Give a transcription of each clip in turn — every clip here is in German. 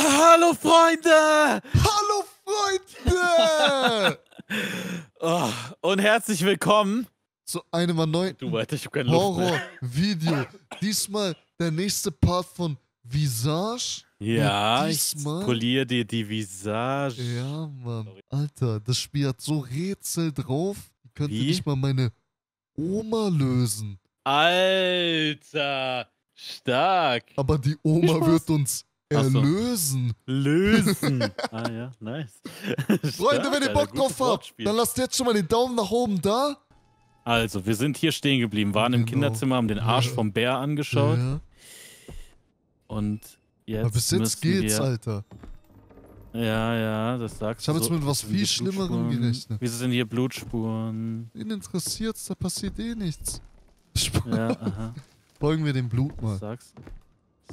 Hallo Freunde! Hallo Freunde! oh, und herzlich willkommen zu einem erneuten ich. Horror-Video. Diesmal der nächste Part von Visage. Ja, Und ich diesmal- poliere dir die Visage. Ja, Mann. Alter, das Spiel hat so Rätsel drauf. Die könnte Wie? nicht mal meine Oma lösen. Alter, stark. Aber die Oma wird uns Ach so. erlösen. Lösen. ah ja, nice. Freunde, wenn ihr Bock drauf habt, dann lasst jetzt schon mal den Daumen nach oben da. Also, wir sind hier stehen geblieben, waren im Genau. Kinderzimmer, haben den Arsch Ja. vom Bär angeschaut Ja. und jetzt Aber bis jetzt geht's, wir, Alter. Ja, ja, das sagst Ich hab du. jetzt mit was viel Schlimmerem gerechnet. Wieso sind hier Blutspuren? Wen interessiert's, da passiert eh nichts. Ja, aha. Folgen wir dem Blut mal. Sagst,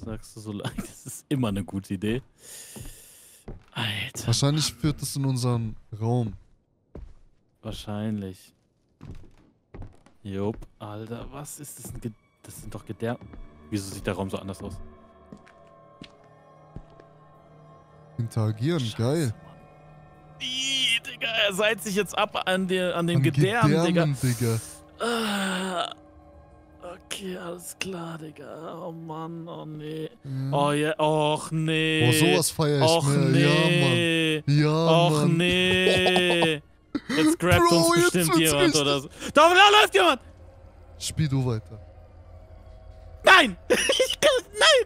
sagst du so lange? Das ist immer eine gute Idee. Alter. Wahrscheinlich führt es in unseren Raum. Wahrscheinlich. Jupp, Alter, was ist das? Ein Ge das sind doch Gedärme. Wieso sieht der Raum so anders aus? Interagieren, geil. Mann. Ih, Digga, er seilt sich jetzt ab an, der, an den An Gedärmen, Digga. Digga. Ah, okay, alles klar, Digga. Oh Mann, oh nee. Ja. Oh ja, och nee. Boah, sowas feier ich Och mehr. nee. Ja, Mann. Ja, Och Mann. nee. Jetzt grabt Bro, uns bestimmt jemand richtig- oder so. Da, da läuft jemand! Spiel du weiter. Nein! Ich kann. Nein!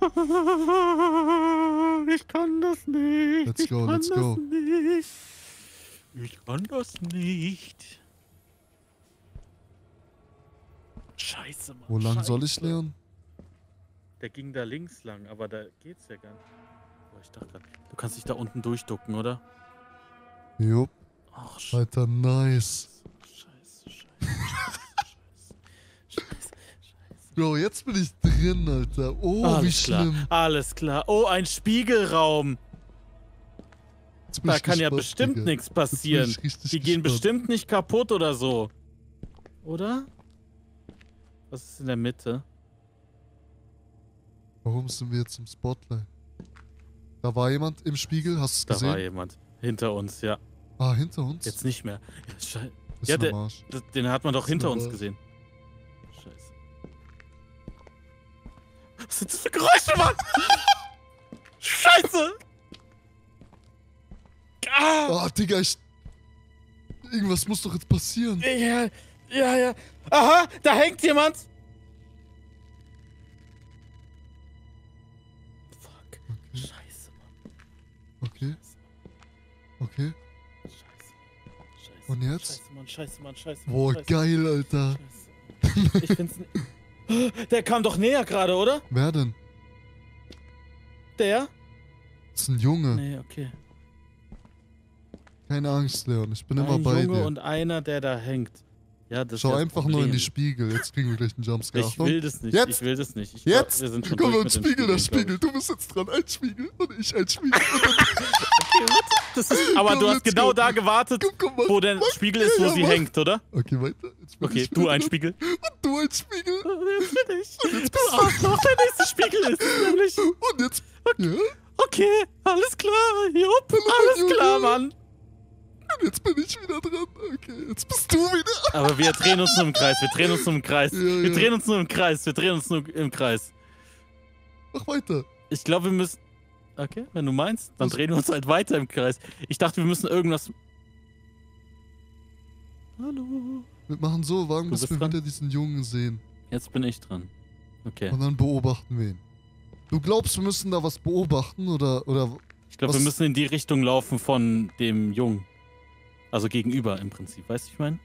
Ich kann das nicht. Let's ich go, kann let's das go. nicht. Ich kann das nicht. Scheiße, Mann. Wo lang soll ich lernen? Der ging da links lang, aber da geht's ja gar nicht. Oh, ich dachte grad, du kannst dich da unten durchducken, oder? Jupp. Ach, Scheiße. Alter, nice. Scheiße, scheiße, scheiße, scheiße, scheiße. Bro, jetzt bin ich drin, Alter. Oh, wie Alles klar, schlimm. alles klar. Oh, ein Spiegelraum. Da kann ja gespannt, bestimmt Digga. nichts passieren. Die gehen gespannt. bestimmt nicht kaputt oder so. Oder? Was ist in der Mitte? Warum sind wir jetzt im Spotlight? Da war jemand im Spiegel, hast du es Da gesehen? war jemand. Hinter uns, ja. Ah, hinter uns? Jetzt nicht mehr. Ja, ja, der- Den hat man doch hinter mir uns gesehen. Scheiße. Was sind das für Geräusche, Mann? Scheiße! Ah! Ah, Digga, ich... Irgendwas muss doch jetzt passieren. Ja, ja, ja. Aha, da hängt jemand. Fuck. Okay, Scheiße, Mann. okay, okay. Scheiße. Scheiße. Und jetzt? Scheiße, Mann, scheiße, Mann, scheiße. Mann, Boah, scheiße, geil, Alter. Scheiße. Ich find's. Der kam doch näher gerade, oder? Wer denn? Der? Das ist ein Junge. Nee, okay. Keine Angst, Leon. Ich bin immer Ein bei Junge dir. und einer, der da hängt. Ja, das Schau das einfach nur in die. Spiegel. Jetzt kriegen wir gleich einen Jumpscare. Ich will das nicht. Jetzt! Ich will das nicht. Ich glaub, Jetzt! wir sind schon Komm, und den Spiegel, der Spiegeln, Spiegel. Du bist jetzt dran. Ein Spiegel und ich ein Spiegel. glaub. Das ist, aber Komm, du hast genau go. da gewartet, Komm, mach. wo der mach. Spiegel ist, wo Ja, sie mach. hängt, oder? Okay, weiter. Jetzt Okay, du ein. Spiegel. Und du ein Spiegel. Jetzt bin ich. Du Arschloch, der nächste Spiegel ist nämlich. Und jetzt... Ja? Okay, alles klar, Jupp, alles klar, Mann. Und jetzt bin ich wieder dran. Okay, jetzt bist du wieder. Aber wir drehen uns nur im Kreis, wir drehen uns nur im Kreis. Ja, Wir ja. drehen uns nur im Kreis, wir drehen uns nur im Kreis. Mach weiter. Ich glaube, wir müssen. Okay, wenn du meinst, dann Was? drehen wir uns halt weiter im Kreis. Ich dachte, wir müssen irgendwas. Hallo. Wir machen so, bis bist wir dran. wieder diesen Jungen sehen. Jetzt bin ich dran. Okay. Und dann beobachten wir ihn. Du glaubst, wir müssen da was beobachten oder... oder Ich glaube, wir müssen in die Richtung laufen von dem Jungen. Also gegenüber im Prinzip. Weißt du, ich meine?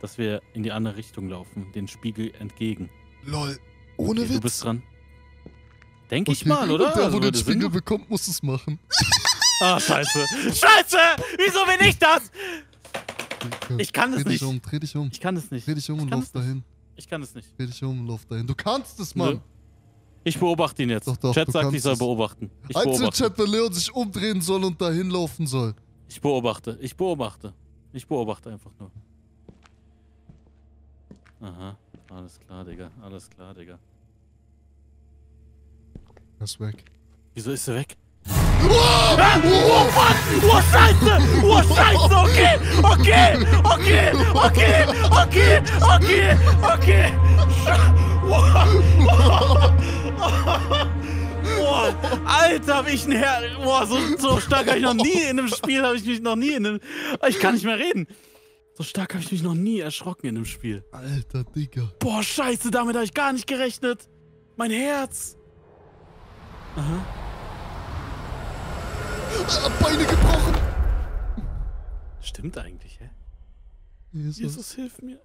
Dass wir in die andere Richtung laufen, den Spiegel entgegen. lol. Ohne Okay, du Witz. bist dran. Denke ich mal, oder? Der, Also wo den Sinn Spiegel bekommt, muss es machen. Ah, scheiße. Scheiße! Wieso bin ich das? Ich kann das dreh dich nicht. um, dreh dich um. Ich kann es nicht. Dreh dich um und lauf es nicht. dahin. Ich kann es nicht. Dreh dich um und lauf dahin. Du kannst es, Nö. Mann. Ich beobachte ihn jetzt. Doch, doch, Chat du sagt, ich soll es. beobachten. Ich. Chat, wenn Leon sich umdrehen soll und dahin laufen soll. Ich beobachte. Ich beobachte. Ich beobachte einfach nur. Aha. Alles klar, Digga. Alles klar, Digga. Er ist weg. Wieso ist er weg? Ah! Oh, fuck! Oh, Scheiße! Oh, Scheiße! Okay! Okay! Okay! Okay! Okay! Okay! Okay! Boah, Alter, hab ich ein Herz. Boah, so, so stark habe ich noch nie in einem Spiel, habe ich mich noch nie in einem. Ich kann nicht mehr reden. So stark habe ich mich noch nie erschrocken in einem Spiel. Alter, Digga. Boah, scheiße, damit habe ich gar nicht gerechnet. Mein Herz. Aha. Ah, Beine gebrochen. Stimmt eigentlich, hä? Jesus. Jesus, hilf mir.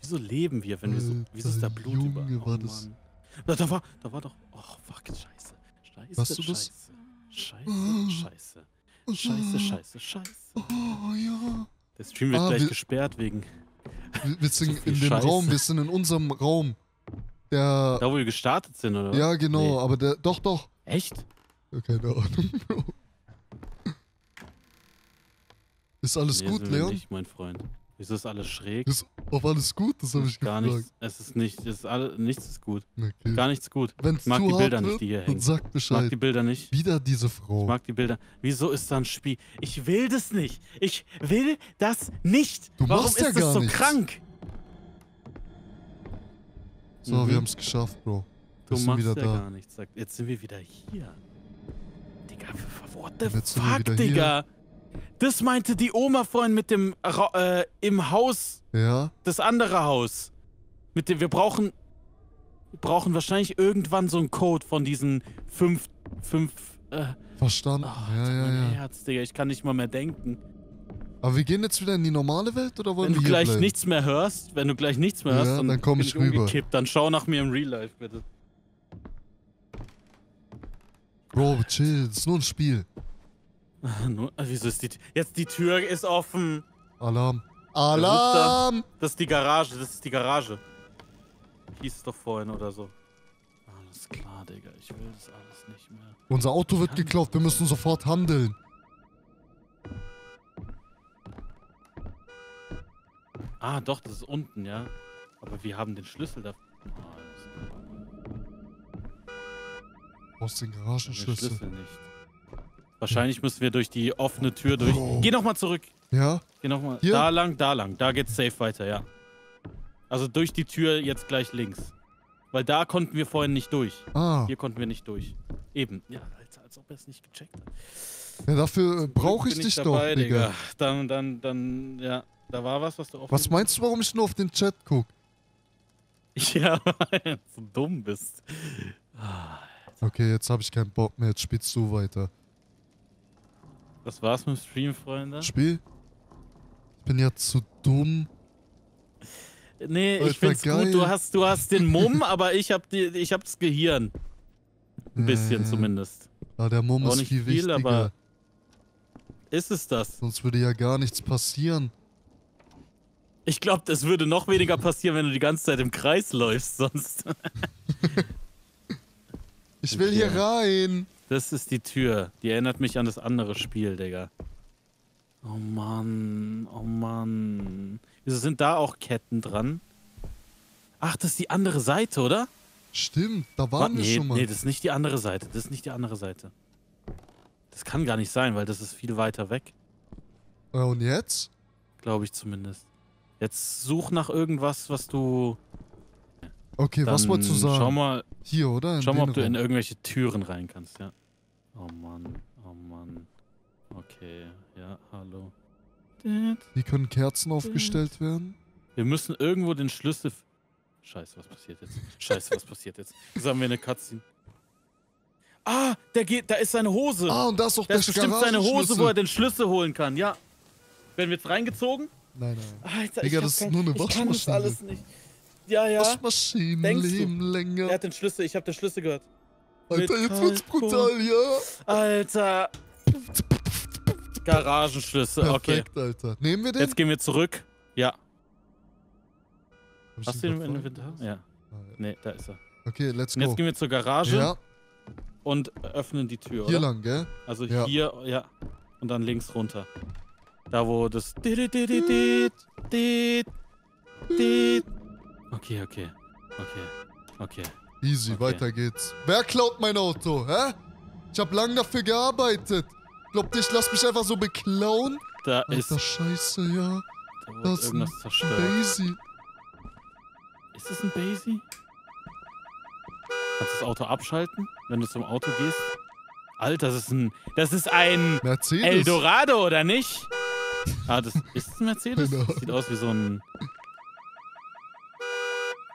Wieso leben wir, wenn wir so. Wieso ist da Blut Junge, über? war das-. Da, da war, da war doch. Oh, fuck, scheiße. Scheiße, Warst du das? Scheiße. Scheiße, scheiße. Scheiße, scheiße, scheiße. Oh ja. Der Stream wird Ah, gleich wir- gesperrt wegen. Wir, sind viel in dem Scheiße. Raum, wir sind in unserem Raum. Der. Da, wo wir gestartet sind, oder? ja, genau, Nee. aber der. Doch, doch. Echt? Ja, keine Ahnung. Ist alles Nee, gut, Leon? Nicht, mein Freund. Wieso ist alles schräg? Ist auf alles gut? Das habe ich Gar gefragt. nichts. Es ist nicht. Es ist alle, nichts ist gut. Okay. Gar nichts gut. Wenn Ich mag die Bilder nicht, die hier hängen. sag Ich mag Bescheid. die Bilder nicht. Wieder diese Ich Frau. mag die Bilder. Wieso ist da ein Spiel? Ich will das nicht. Ich will das nicht. Du Warum machst ist ja das so nichts. krank? So, Mhm. wir haben es geschafft, Bro. Du machst wieder ja da. gar nichts. Jetzt sind wir wieder hier. Digga, what the fuck, wieder hier. Das meinte die Oma vorhin mit dem äh, im Haus, Ja? das andere Haus. Mit dem, wir brauchen, wir brauchen wahrscheinlich irgendwann so einen Code von diesen fünf, fünf, äh, Verstanden. oh, ja, ja, mein ja. Herz, Digga, ich kann nicht mal mehr denken. Aber wir gehen jetzt wieder in die normale Welt oder wollen Wenn du wir hier gleich bleiben? nichts mehr hörst, wenn du gleich nichts mehr Ja, hörst, dann, dann komm ich rüber. umgekippt. Dann schau nach mir im Real Life, bitte. Bro, chill. Das ist nur ein Spiel. Ah, ah, wieso ist die, jetzt die Tür ist offen. Alarm. Alarm! Das ist die Garage, das ist die Garage. Hieß es doch vorhin oder so. Alles klar, Digga, ich will das alles nicht mehr. Unser Auto wird geklaut. Wir müssen sofort handeln. Ah, doch, das ist unten, ja. Aber wir haben den Schlüssel dafür. Ah, alles klar. Brauchst den Den Garagenschlüssel. Schlüssel nicht. Wahrscheinlich müssen wir durch die offene Tür durch. Oh. Geh nochmal zurück. Ja? Geh nochmal. Da lang, da lang. Da geht's safe weiter, ja. Also durch die Tür jetzt gleich links. Weil da konnten wir vorhin nicht durch. Ah. Hier konnten wir nicht durch. Eben. Ja, als, als ob er es nicht gecheckt hat. Ja, dafür äh, brauche ich Bin dich dabei, doch, Digga. Dann, dann, dann, ja. Da war was, was du offen Was meinst du, warum ich nur auf den Chat guck? Ja, weil du so dumm bist. Ah, Okay, jetzt habe ich keinen Bock mehr. Jetzt spielst du weiter. Das war's mit dem Stream, Freunde. Spiel? Ich bin ja zu dumm. Nee, ich Alter, find's geil. gut. Du hast, du hast den Mumm, aber ich hab, die, ich hab das Gehirn. Ein bisschen Äh, zumindest. Ah, der Mumm Auch ist viel viel, wichtiger. aber- Ist es das? Sonst würde ja gar nichts passieren. Ich glaube, das würde noch weniger passieren, wenn du die ganze Zeit im Kreis läufst, sonst. Ich will hier Okay. rein. Das ist die Tür. Die erinnert mich an das andere Spiel, Digga. Oh Mann, oh Mann. Wieso sind da auch Ketten dran? Ach, das ist die andere Seite, oder? Stimmt, da Wa- waren wir nee, schon mal. nee, das ist nicht die andere Seite. Das ist nicht die andere Seite. Das kann gar nicht sein, weil das ist viel weiter weg. Ja, und jetzt? Glaube ich zumindest. Jetzt such nach irgendwas, was du. Okay, was wolltest du sagen? Schau mal, Hier, oder? In schau mal, ob du in irgendwelche Türen rein kannst, ja. Oh Mann, oh Mann. Okay, ja, hallo. Hier können Kerzen aufgestellt werden. Wir müssen irgendwo den Schlüssel. Scheiße, was passiert jetzt? Scheiße, was passiert jetzt? Jetzt haben wir eine Cutscene. Ah, der geht, da ist seine Hose. Ah, und da ist doch da der ist bestimmt seine Hose, wo er den Schlüssel holen kann, ja. Werden wir jetzt reingezogen? Nein, nein. Alter, Digga, das ist nur eine Ich kann das Waschmaschine. alles nicht. Ja, ja. Waschmaschinen Denkst du? leben Er länger. hat den Schlüssel, ich habe den Schlüssel gehört. Alter, mit jetzt wird's brutal, ja. Alter. Garagenschlüssel, okay. Perfekt, Alter. Nehmen wir den? Jetzt gehen wir zurück. Ja. Hast du den ihn im Inventar? Ja. Ah, ja. Nee, da ist er. Okay, let's Und jetzt go. gehen wir zur Garage Ja, und öffnen die Tür, hier oder? lang, gell? Also Ja. hier, ja. Und dann links runter. Da wo das. Okay, okay. Okay. Okay. Easy, Okay. weiter geht's. Wer klaut mein Auto, hä? Ich hab lang dafür gearbeitet. Glaubt ihr, ich lass mich einfach so beklauen? Da ist, Alter, scheiße, ja. da Das ist irgendwas ein zerstört. Daisy. Ist das ein Basie? Kannst du das Auto abschalten, wenn du zum Auto gehst? Alter, das ist ein. Das ist ein Mercedes. Eldorado, oder nicht? Ah, das ist ein Mercedes? Genau. Das sieht aus wie so ein.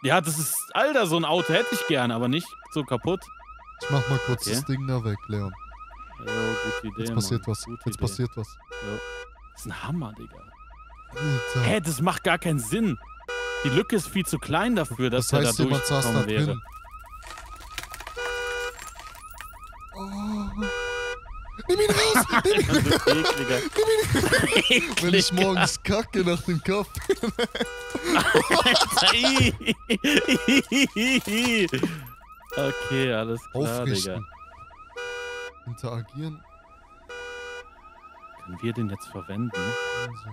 Ja, das ist. Alter, so ein Auto hätte ich gern, aber nicht so kaputt. Ich mach mal kurz Okay. das Ding da weg, Leon. Ja, gute Idee. Jetzt passiert Mann. was. Gute Jetzt Idee. passiert was. Ja. Das ist ein Hammer, Digga. Alter. Hä, das macht gar keinen Sinn. Die Lücke ist viel zu klein dafür, dass das er heißt, saß da durchgekommen wäre. drin. Nimm ihn raus! Nimm ihn Das ist ekliger. Wenn ich morgens kacke nach dem Kaffee. okay, alles klar, Aufrichten. Digga. Interagieren. Können wir den jetzt verwenden? Also.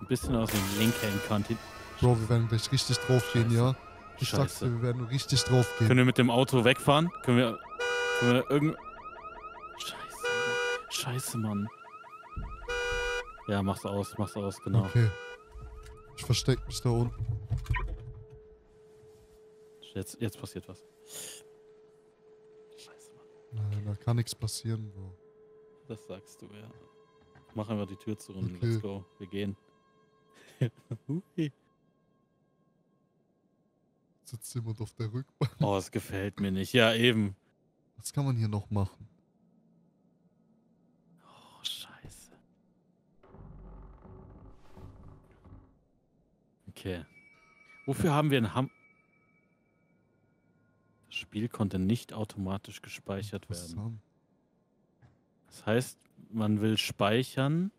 Ein bisschen aus dem linken Kontinent. Bro, wir werden gleich richtig draufgehen, ja? Ich sag's Scheiße. dir, wir werden richtig draufgehen. Können wir mit dem Auto wegfahren? Können wir. Können wir irgend. Scheiße. Scheiße, Mann. Ja, mach's aus, mach's aus, genau. Okay. Ich versteck mich da unten. Jetzt, jetzt passiert was. Scheiße, Mann. Nein, da kann nichts passieren, Bro. Das sagst du, ja. Mach einfach die Tür zu und Okay. let's go. Wir gehen. Hui. Sitzt jemand auf der Rückbank. oh, es gefällt mir nicht. Ja, eben. Was kann man hier noch machen? Oh, scheiße. Okay. Wofür haben wir ein Ham... Das Spiel konnte nicht automatisch gespeichert werden. Das heißt, man will speichern,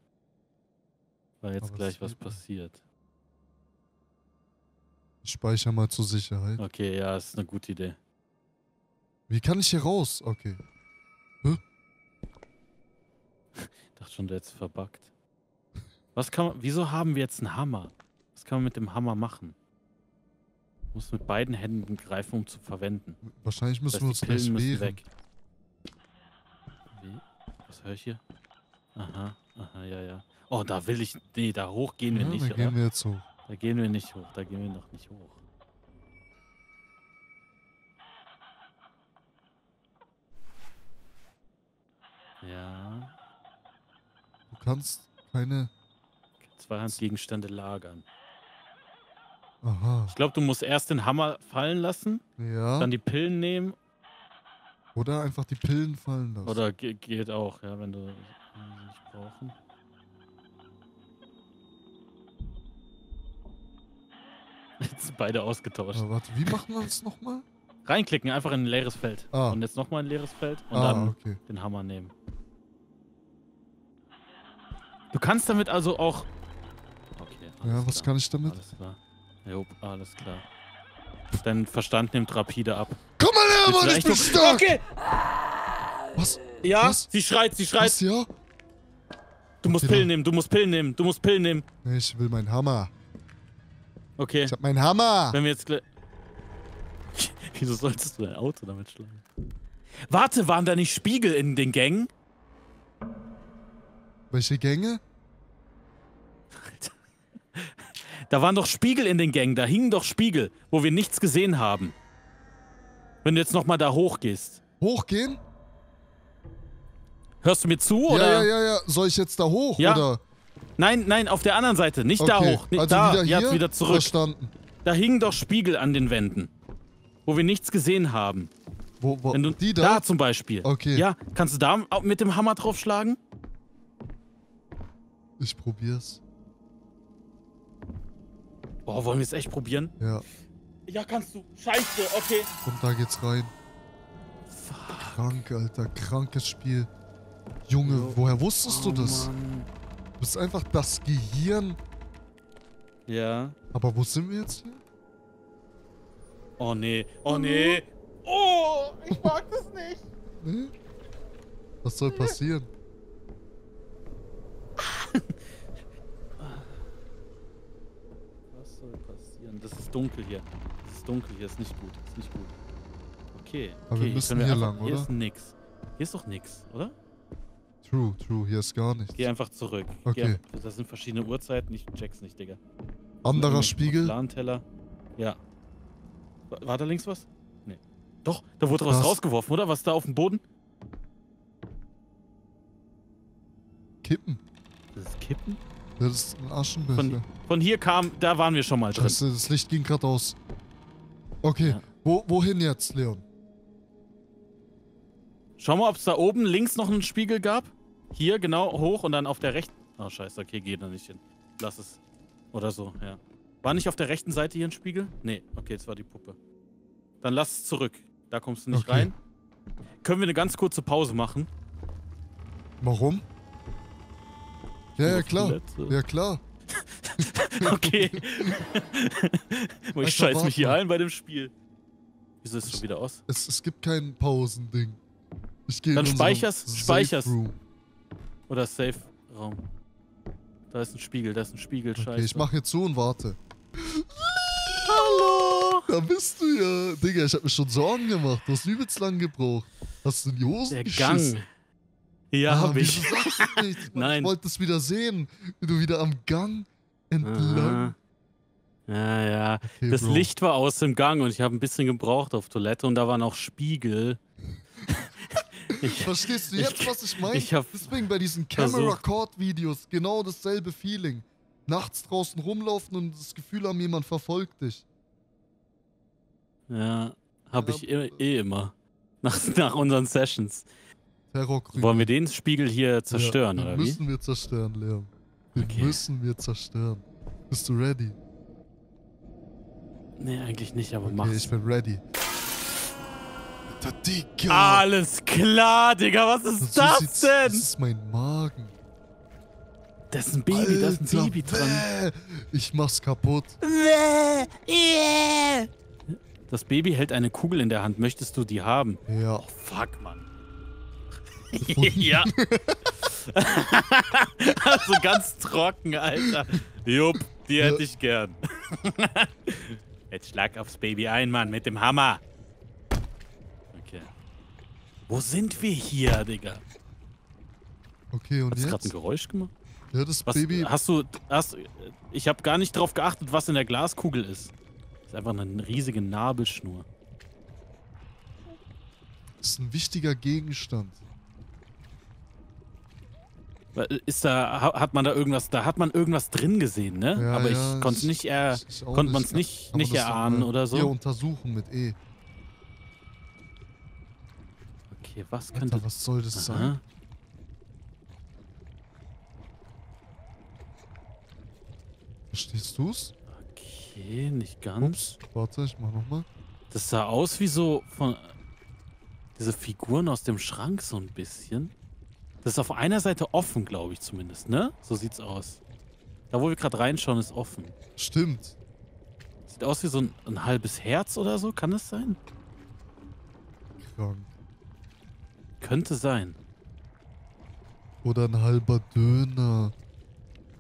weil jetzt Aber gleich was passiert. Ich speichere mal zur Sicherheit. Okay, ja, ist eine gute Idee. Wie kann ich hier raus? Okay. Ich dachte schon, der ist verbuggt. Was kann man, wieso haben wir jetzt einen Hammer? Was kann man mit dem Hammer machen? Muss mit beiden Händen greifen, um zu verwenden. Wahrscheinlich Das müssen wir heißt, uns die gleich Pillen müssen weg. Wie? Was höre ich hier? Aha, aha, ja, ja. Oh, da will ich. Nee, da hoch gehen wir Ja, nicht, dann oder? gehen wir jetzt hoch. Da gehen wir nicht hoch, da gehen wir noch nicht hoch. Ja. Du kannst keine... Zweihandgegenstände lagern. Aha. Ich glaube, du musst erst den Hammer fallen lassen, Ja. dann die Pillen nehmen. Oder einfach die Pillen fallen lassen. Oder ge geht auch, ja, wenn du nicht brauchen. Jetzt beide ausgetauscht. Aber warte, wie machen wir das nochmal? Reinklicken, einfach in ein leeres Feld. Ah. Und jetzt nochmal ein leeres Feld und Ah, dann okay. den Hammer nehmen. Du kannst damit also auch. Okay. Ja, was klar. kann ich damit? Alles klar. Jo, alles klar. Dein Verstand nimmt rapide ab. Komm mal her, Mann, ich bin stark! Okay! Was? Ja, Was? sie schreit, sie schreit. Was, ja? Du musst Okay, Pillen dann- nehmen, du musst Pillen nehmen, du musst Pillen nehmen. Nee, ich will meinen Hammer. Okay, Ich hab meinen Hammer! wenn wir jetzt gleich. Wieso solltest du dein Auto damit schlagen? Warte, waren da nicht Spiegel in den Gängen? Welche Gänge? Alter. Da waren doch Spiegel in den Gängen, da hingen doch Spiegel, wo wir nichts gesehen haben. Wenn du jetzt nochmal da hochgehst. Hochgehen? Hörst du mir zu, oder? Ja, ja, ja, ja. Soll ich jetzt da hoch, Ja. oder? Nein, nein, auf der anderen Seite, nicht da Okay, hoch. Nicht also da, wieder hier? jetzt wieder zurück. Verstanden. Da hingen doch Spiegel an den Wänden, wo wir nichts gesehen haben. Wo, wo, Wenn du, die da? da? zum Beispiel. Okay. Ja, kannst du da mit dem Hammer draufschlagen? Ich probier's. Boah, wollen wir es echt probieren? Ja. Ja, kannst du. Scheiße, okay. Und da geht's rein. Krank, Alter. Krankes Spiel. Junge, woher wusstest du das? Oh, Mann. Du bist einfach das Gehirn. Ja. Aber wo sind wir jetzt hier? Oh nee. Oh nee. Oh, ich mag das nicht. Nee? Was soll passieren? Und das ist dunkel hier. Das ist dunkel hier, ist nicht gut. Ist nicht gut. Okay. Aber okay, wir müssen hier lang, Hier oder? ist nix. Hier ist doch nix, oder? True, true, hier ist gar nichts. Geh einfach zurück. Okay. Geh das sind verschiedene Uhrzeiten, ich check's nicht, Digga. Anderer Spiegel. Porzellanteller. Ja. War, war da links was? Nee. Doch, da wurde was Was? rausgeworfen, oder? Was da auf dem Boden? Kippen. Das ist Kippen? Das ist ein Aschenbecher. Von, von hier kam, da waren wir schon mal drin. Scheiße, das Licht ging gerade aus. Okay, Ja. wo, wohin jetzt, Leon? Schau mal, ob es da oben links noch einen Spiegel gab. Hier, genau, hoch und dann auf der rechten. Oh, scheiße, okay, geh da nicht hin. Lass es. Oder so, ja. War nicht auf der rechten Seite hier ein Spiegel? Nee, okay, jetzt war die Puppe. Dann lass es zurück. Da kommst du nicht Okay. rein. Können wir eine ganz kurze Pause machen? Warum? Ja, ja, klar. Ja, klar. Okay. Ich scheiß mich hier ein bei dem Spiel. Wieso ist es schon wieder aus? Es, es gibt kein Pausending. Ich gehe Dann in unserem speicher's- Safe speicher's. Room. Oder Safe-Raum. Da ist ein Spiegel, da ist ein Spiegel, scheiße. Okay, ich mach jetzt so und warte. Hallo! Da bist du ja. Digga, ich hab mir schon Sorgen gemacht. Du hast übelst lang gebraucht. Hast du in die Hosen Der geschissen? Gang. Ja, ah, hab ich. nicht? Nein. Ich wollte es wieder sehen. Wie du wieder am Gang entlang. Aha. Ja, ja. Okay, Das Bro. Licht war aus dem Gang und ich habe ein bisschen gebraucht auf Toilette und da waren auch Spiegel. Ich, Verstehst du Ich- jetzt, was ich meine? ich hab Deswegen bei diesen Camera-Cord-Videos genau dasselbe Feeling. Nachts draußen rumlaufen und das Gefühl haben, jemand verfolgt dich. ja, habe Ja, ich eh, eh immer. Nach, nach unseren Sessions. Terrorkrüge. Wollen wir den Spiegel hier zerstören, ja, oder den wie? müssen wir zerstören, Leon. Den Okay. müssen wir zerstören. Bist du ready? Nee, eigentlich nicht, aber Okay, mach's. ich bin ready. Alter, Digga! Alles klar, Digga, was ist So das sieht's- denn? Das ist mein Magen. Da ist ein Baby, da ist ein Alter, Baby dran. bäh. Ich mach's kaputt. Das Baby hält eine Kugel in der Hand. Möchtest du die haben? Ja. Oh, fuck, Mann. ja. also ganz trocken, Alter. Jupp, die Ja. hätte ich gern. Jetzt schlag aufs Baby ein, Mann, mit dem Hammer. Wo sind wir hier, Digga? Okay, und Hast du gerade ein jetzt? Geräusch gemacht? Ja, das Was, Baby. Hast du. Hast, ich habe gar nicht drauf geachtet, was in der Glaskugel ist. Das ist einfach eine riesige Nabelschnur. Das ist ein wichtiger Gegenstand. Weil, Ist da, ha- hat man da irgendwas, da hat man irgendwas drin gesehen, ne? Ja, Aber ja, ich konnte nicht, er, konnte man es nicht, nicht erahnen oder so. Hier untersuchen mit E. Okay, was könnte Alter, was soll das sein? Aha. Verstehst du's? Okay, nicht ganz. Ups, warte, ich mach nochmal. Das sah aus wie so von diese Figuren aus dem Schrank so ein bisschen. Das ist auf einer Seite offen, glaube ich zumindest, ne? So sieht's aus. Da, wo wir gerade reinschauen, ist offen. Stimmt. Sieht aus wie so ein, ein halbes Herz oder so, kann das sein? Krank. Könnte sein. Oder ein halber Döner.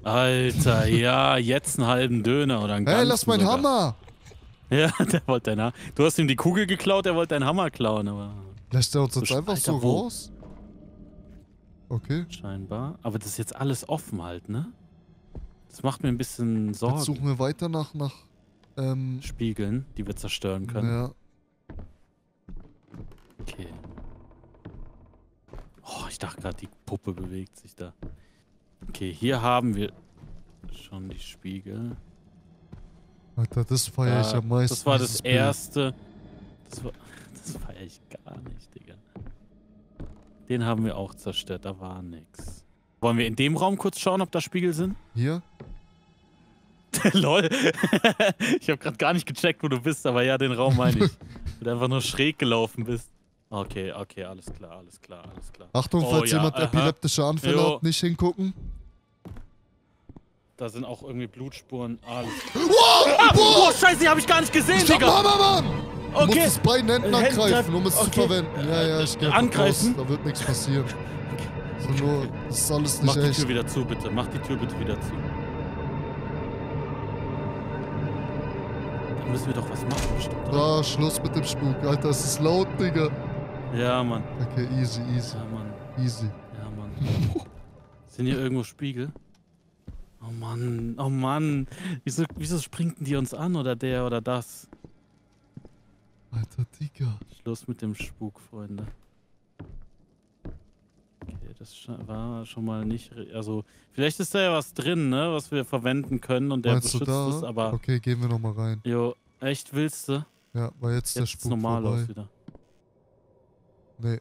Alter, ja, jetzt einen halben Döner oder einen Hey, lass meinen. Hammer! Ja, der wollte deinen Hammer. Du hast ihm die Kugel geklaut, er wollte deinen Hammer klauen, aber Lässt er uns jetzt einfach Alter, so wo? raus? Okay. scheinbar. Aber das ist jetzt alles offen halt, ne? Das macht mir ein bisschen Jetzt Sorgen. suchen wir weiter nach, nach, ähm, Spiegeln, die wir zerstören können. ja. Okay. Oh, ich dachte gerade, die Puppe bewegt sich da. Okay, hier haben wir schon die Spiegel. Alter, das feiere ich am meisten. das war das Bild. erste. Das, war, das feiere ich gar nicht, Digga. Den haben wir auch zerstört, da war nix. Wollen wir in dem Raum kurz schauen, ob da Spiegel sind? Hier? Lol. ich habe gerade gar nicht gecheckt, wo du bist, aber ja, den Raum meine ich. Wo du einfach nur schräg gelaufen bist. Okay, okay, alles klar, alles klar, alles klar. Achtung, Oh, falls ja, jemand aha. epileptische Anfälle Jo. hat, nicht hingucken. Da sind auch irgendwie Blutspuren. Alles Wow! Oh, scheiße, die habe ich gar nicht gesehen, Ich hab Digga. Hammer, Mann! Du musst Okay. es beiden Händen Äh, Händen angreifen, greifen. um es zu Okay. verwenden. Ja, ja, ich geh einfach Angreifen? raus. Da wird nichts passieren. So nur, das ist alles Mach nicht die echt. Tür wieder zu, bitte. Mach die Tür bitte wieder zu. müssen wir doch was machen, bestimmt. Ah, Schluss mit dem Spuk. Alter, es ist laut, Digga. Ja, Mann. Okay, easy, easy, Ja, Mann. easy. Ja, Mann. Sind hier irgendwo Spiegel? Oh Mann, oh Mann. Wieso, wieso springt denn die uns an oder der oder das? Alter, Digga. Schluss mit dem Spuk, Freunde. Okay, das war schon mal nicht. Also, vielleicht ist da ja was drin, ne, was wir verwenden können und der Meinst beschützt es, aber. Okay, gehen wir nochmal rein. Jo, echt willst du? Ja, war jetzt, der Jetzt ist Spuk normal vorbei. aus wieder. Nee.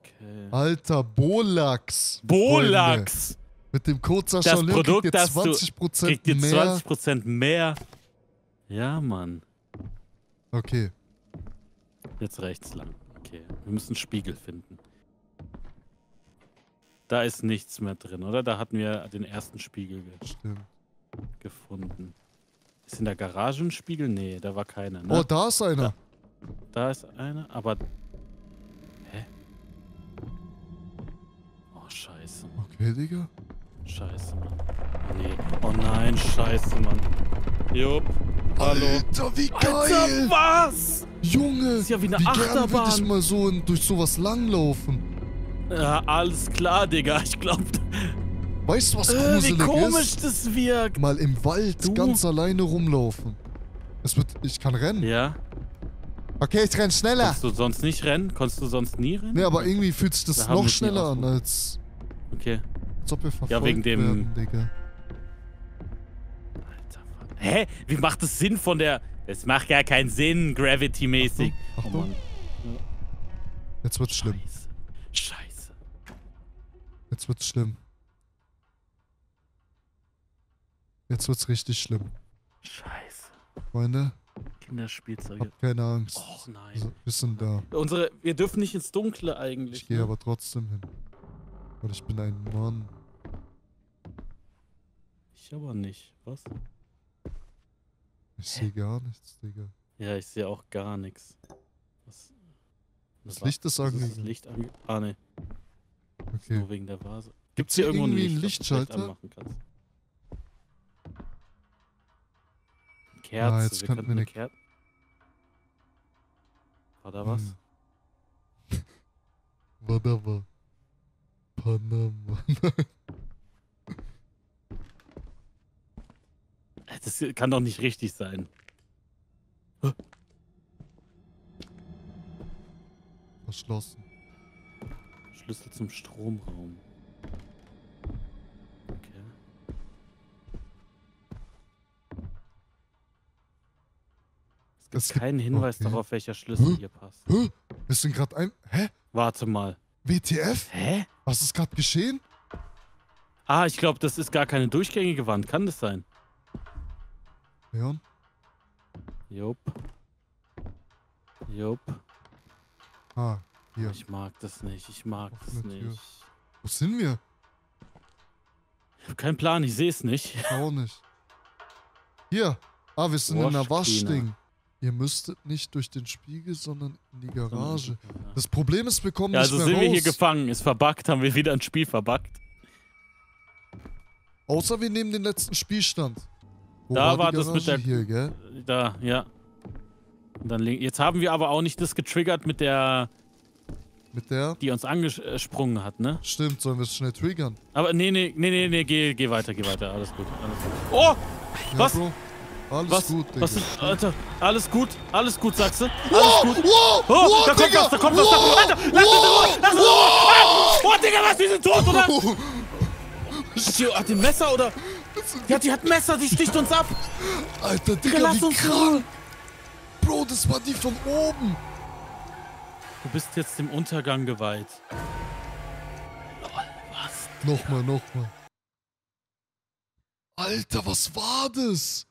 Okay. Alter, Bolax. Bolax! Mit dem Code Das Sascha Leon Produkt, kriegt ihr das du- 20% Kriegt ihr mehr. 20% mehr. Ja, Mann. Okay. Jetzt rechts lang. Okay. Wir müssen einen Spiegel finden. Da ist nichts mehr drin, oder? Da hatten wir den ersten Spiegel ge gefunden. Ist in der Garage ein Spiegel? Nee, da war keiner. Ne? Oh, da ist einer. Da ist einer, aber. Scheiße. Okay, Digga. Scheiße, Mann. Nee. Oh nein, scheiße, Mann. Jupp. Hallo. Alter, wie geil. Alter, was? Junge. ist ja wie eine gern würde Achterbahn. ich mal so in, durch sowas langlaufen. Ja, alles klar, Digga. Ich glaub. Weißt du, was Äh, wie gruselig komisch ist? das wirkt. Mal im Wald Du? ganz alleine rumlaufen. Es wird, ich kann rennen. Ja. Okay, ich renn schneller. Konntest du sonst nicht rennen? Konntest du sonst nie rennen? Nee, aber irgendwie fühlt sich das Da noch schneller an, als, Okay. als ob wir verfolgt Ja, wegen dem- werden, Digga. Alter, Mann. Hä? Wie macht das Sinn von der. Es macht gar keinen Sinn, Gravity-mäßig. Achtung, Oh Achtung. Mann. Jetzt wird's schlimm. Scheiße. Scheiße. Jetzt wird's schlimm. Jetzt wird's richtig schlimm. Scheiße. Freunde, Kinderspielzeuge. habt keine Angst. Och nein. Also, wir sind da. Unsere. Wir dürfen nicht ins Dunkle eigentlich. Ich gehe ne? aber trotzdem hin. Weil ich bin ein Mann. Ich aber nicht. Was? Ich sehe gar nichts, Digga. Ja, ich sehe auch gar nichts. Was? Das Wa- Licht ist Wieso das angegangen. Licht ange Ah, ne. Okay. Nur wegen der Vase. Gibt's hier hier irgendwo ein einen Licht, das vielleicht Lichtschalter? anmachen kannst? Kerze. Ah, jetzt wir könnten eine Kerze. War da was? Hm. Whatever. Panama. Das kann doch nicht richtig sein. Verschlossen. Schlüssel zum Stromraum. Okay. Es gibt Es gibt- keinen Hinweis okay. darauf, welcher Schlüssel hier passt. Hä? Wir sind gerade ein. Hä? Warte mal. WTF? Hä? Was ist gerade geschehen? Ah, ich glaube, das ist gar keine durchgängige Wand. Kann das sein? Leon? Jupp. Jupp. Ah, hier. Ich mag das nicht. Ich mag das Tür. nicht. Wo sind wir? Ich habe keinen Plan. Ich sehe es nicht. Ich auch nicht. Hier. Ah, wir sind in der. Waschding. Ihr müsstet nicht durch den Spiegel, sondern in die Garage. Das Problem ist, wir kommen Ja, nicht also mehr sind raus. wir hier gefangen. Ist verbuggt. Haben wir wieder ein Spiel verbuggt. Außer wir nehmen den letzten Spielstand. Wo Da war, war die das mit der- Hier, gell? Da, ja. Und dann Jetzt haben wir aber auch nicht das getriggert mit der, Mit der? die uns angesprungen hat, ne? Stimmt, sollen wir es schnell triggern? Aber nee, nee, nee, nee, nee, geh, geh weiter, geh weiter. Alles gut. Alles gut. Oh! Ja, Was? Bro. Alles Was? gut, Digga. Was ist. Alter, alles gut, alles gut, sagst du? Alles Wow, gut. wow, Oh, wow, da kommt Digga, was, da kommt was, wow, da Alter, lass uns in Ruhe, lass uns in Ruhe! Oh, Digga, was, die sind tot, oder? wow. Hat die, hat die ein Messer, oder? Ja, die hat Messer, die sticht uns ab. Alter, Digga, Digga, lass uns krank. Bro, das war die von oben. Du bist jetzt dem Untergang geweiht. Was? Nochmal, nochmal. Alter, was war das?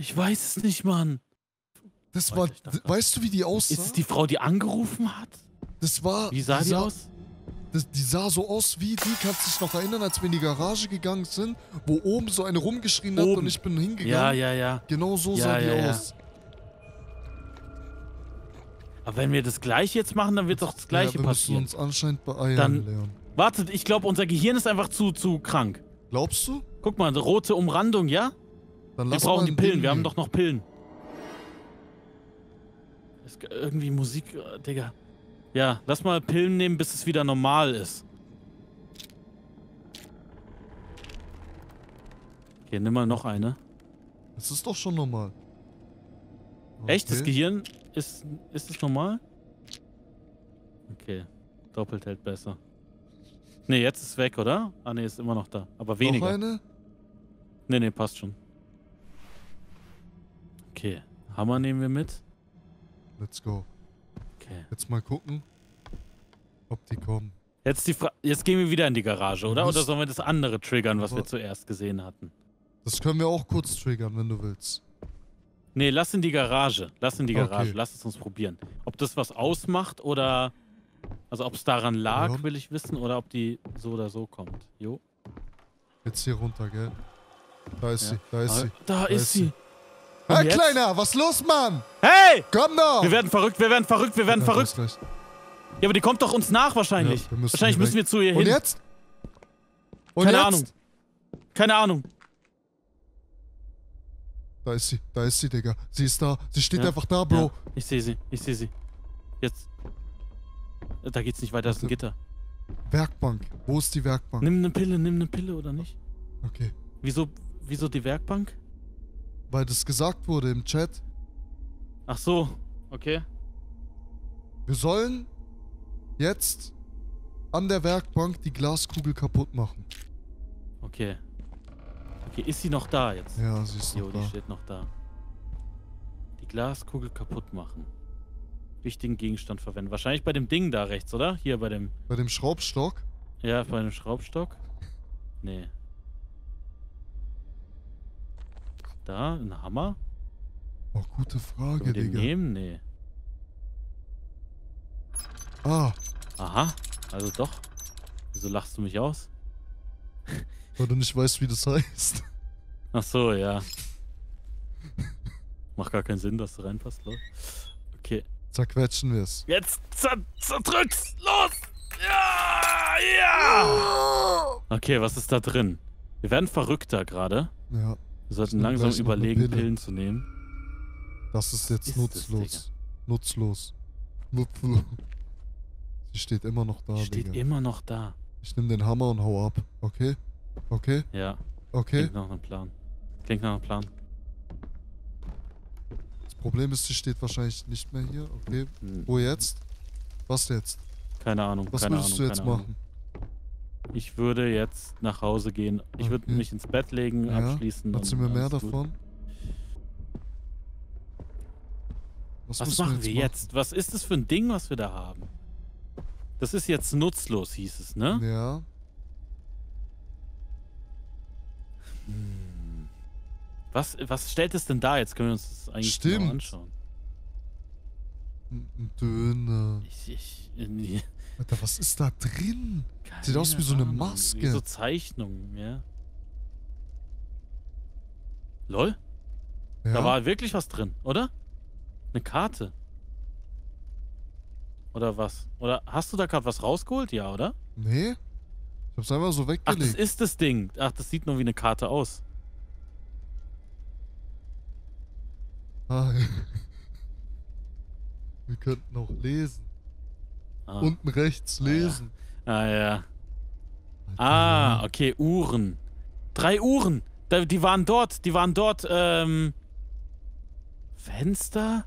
Ich weiß es nicht, Mann. Das war, weißt du, wie die aussah? Ist es die Frau, die angerufen hat? das war, Wie sah die aus? Das, die sah so aus wie die, kannst du dich noch erinnern, als wir in die Garage gegangen sind, wo oben so eine rumgeschrien hat Oben. und ich bin hingegangen. Ja, ja, ja. Genau so Ja, sah die ja, ja. aus. Aber wenn wir das gleiche jetzt machen, dann wird doch das gleiche ja, wir passieren. müssen uns anscheinend beeilen, Dann- Leon. Wartet, ich glaube, unser Gehirn ist einfach zu, zu krank. Glaubst du? Guck mal, rote Umrandung, ja? Dann Wir brauchen die Pillen, wir haben doch noch Pillen. Ist irgendwie Musik, äh, Digga. Ja, lass mal Pillen nehmen, bis es wieder normal ist. Okay, nimm mal noch eine. Das ist doch schon normal. Echt? Das Okay. Gehirn ist, ist es normal? Okay. Doppelt hält besser. Nee, jetzt ist es weg, oder? Ah, nee, ist immer noch da. Aber Noch weniger. eine? Nee, nee, passt schon. Okay. Hammer nehmen wir mit. Let's go. Okay. Jetzt mal gucken, ob die kommen. Jetzt, die Fra jetzt gehen wir wieder in die Garage, oder? Oder sollen wir das andere triggern, was wir Aber- zuerst gesehen hatten? Das können wir auch kurz triggern, wenn du willst. Nee, lass in die Garage. Lass in die Garage. Okay. Lass es uns probieren. Ob das was ausmacht oder. Also, ob es daran lag, Ja. will ich wissen, oder ob die so oder so kommt. Jo. Jetzt hier runter, gell? Da ist Ja. sie, da ist Ah, sie. Da ist ist sie. sie. Und Hey, jetzt? Kleiner, was los, Mann? Hey! Komm doch! Wir werden verrückt, wir werden verrückt, wir werden Ja, verrückt. Ja, aber die kommt doch uns nach wahrscheinlich. Ja, müssen wahrscheinlich müssen wir zu ihr Und hin. jetzt? Und Keine jetzt? Ahnung. Keine Ahnung. Da ist sie, da ist sie, Digga. Sie ist da. Sie steht Ja, einfach da, Bro. Ja, ich sehe sie, ich sehe sie. Jetzt. Da geht's nicht weiter, das ist ein Warte. Gitter. Werkbank. Wo ist die Werkbank? Nimm eine Pille, nimm eine Pille oder nicht? Okay. Wieso, wieso die Werkbank? Weil das gesagt wurde im Chat. Ach so, okay. Wir sollen jetzt an der Werkbank die Glaskugel kaputt machen. Okay. Okay, ist sie noch da jetzt? Ja, sie ist Jo, noch die da. steht noch da. Die Glaskugel kaputt machen. Wichtigen Gegenstand verwenden. Wahrscheinlich bei dem Ding da rechts, oder? Hier bei dem. Bei dem Schraubstock. Ja, bei dem Schraubstock. Nee. Da, ein Hammer? Oh, gute Frage, den Digga. nehmen? Nee. Ah, Aha, also doch. Wieso lachst du mich aus? weil du nicht weißt, wie das heißt. Ach so, ja. Macht gar keinen Sinn, dass du reinpasst, Leute. Okay. Zerquetschen wir es. Jetzt zer zerdrück's! Los! Ja! Ja! Okay, was ist da drin? Wir werden verrückter gerade. Ja, Wir sollten langsam überlegen, Pille. Pillen zu nehmen. das ist jetzt ist das, nutzlos. nutzlos. Nutzlos. Sie steht immer noch da, Die steht Digga. immer noch da. Ich nehme den Hammer und hau ab. Okay? Okay? Ja, Okay? klingt nach einem Plan. Klingt nach einem Plan. Das Problem ist, sie steht wahrscheinlich nicht mehr hier. Okay. Hm, Wo jetzt? Was jetzt? Keine Ahnung, Was keine würdest Ahnung, du jetzt keine Ahnung. Ich würde jetzt nach Hause gehen. Ich würde Okay. mich ins Bett legen, Ja, abschließen. Erzähl und mir mehr gut. davon. Was müssen machen wir jetzt? Was ist das für ein Ding, was wir da haben? Das ist jetzt nutzlos, hieß es, ne? Ja. Hm. Was, was stellt es denn da? Jetzt können wir uns das eigentlich Stimmt. genau anschauen. Ein Döner. Ich, ich, Alter, was ist da drin? keine Sieht aus wie so eine Ahnung, Maske. Wie so Zeichnungen, ja. Lol, Ja. da war wirklich was drin, oder? Eine Karte. Oder was? Oder hast du da gerade was rausgeholt? Ja, oder? nee? Ich hab's einfach so Ach, das weggelegt. ist das Ding. Ach, das sieht nur wie eine Karte aus. ah, Wir könnten auch lesen. Ah, Unten rechts Ah, ja. lesen. ah ja. Ah, ja. okay, Uhren. Drei Uhren. Die waren dort, die waren dort, ähm. Fenster?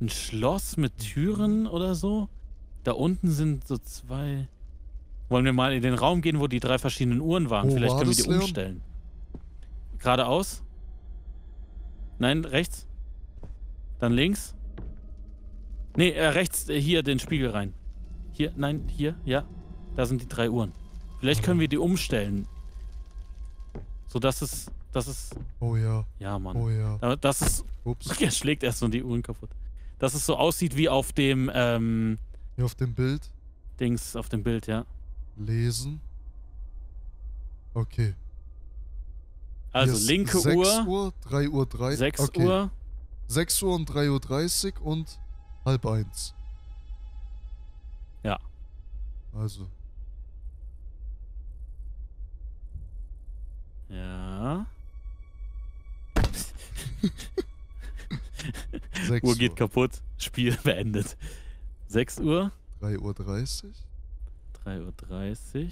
Ein Schloss mit Türen oder so? Da unten sind so zwei. Wollen wir mal in den Raum gehen, wo die drei verschiedenen Uhren waren? Wo Vielleicht war können wir die Leon? umstellen. Geradeaus? Nein, rechts? Dann links? Nee, äh, rechts, äh, hier den Spiegel rein. Hier, nein, hier, ja. Da sind die drei Uhren. Vielleicht können wir die umstellen. So dass es, dass es, Oh ja, ja, Mann. oh ja. Das ist, Ups. er schlägt erst so die Uhren kaputt. Dass es so aussieht wie auf dem, ähm, Hier auf dem Bild. Dings, auf dem Bild, ja. Lesen. Okay. Also ist linke 6 Uhr, Uhr, 3 Uhr 30. 6 okay. Uhr, 6 Uhr und 3 Uhr 30 und halb eins. Also. ja. 6 Uhr Uhr. geht kaputt. Spiel beendet. 6 Uhr. 3.30 Uhr. 30. 3.30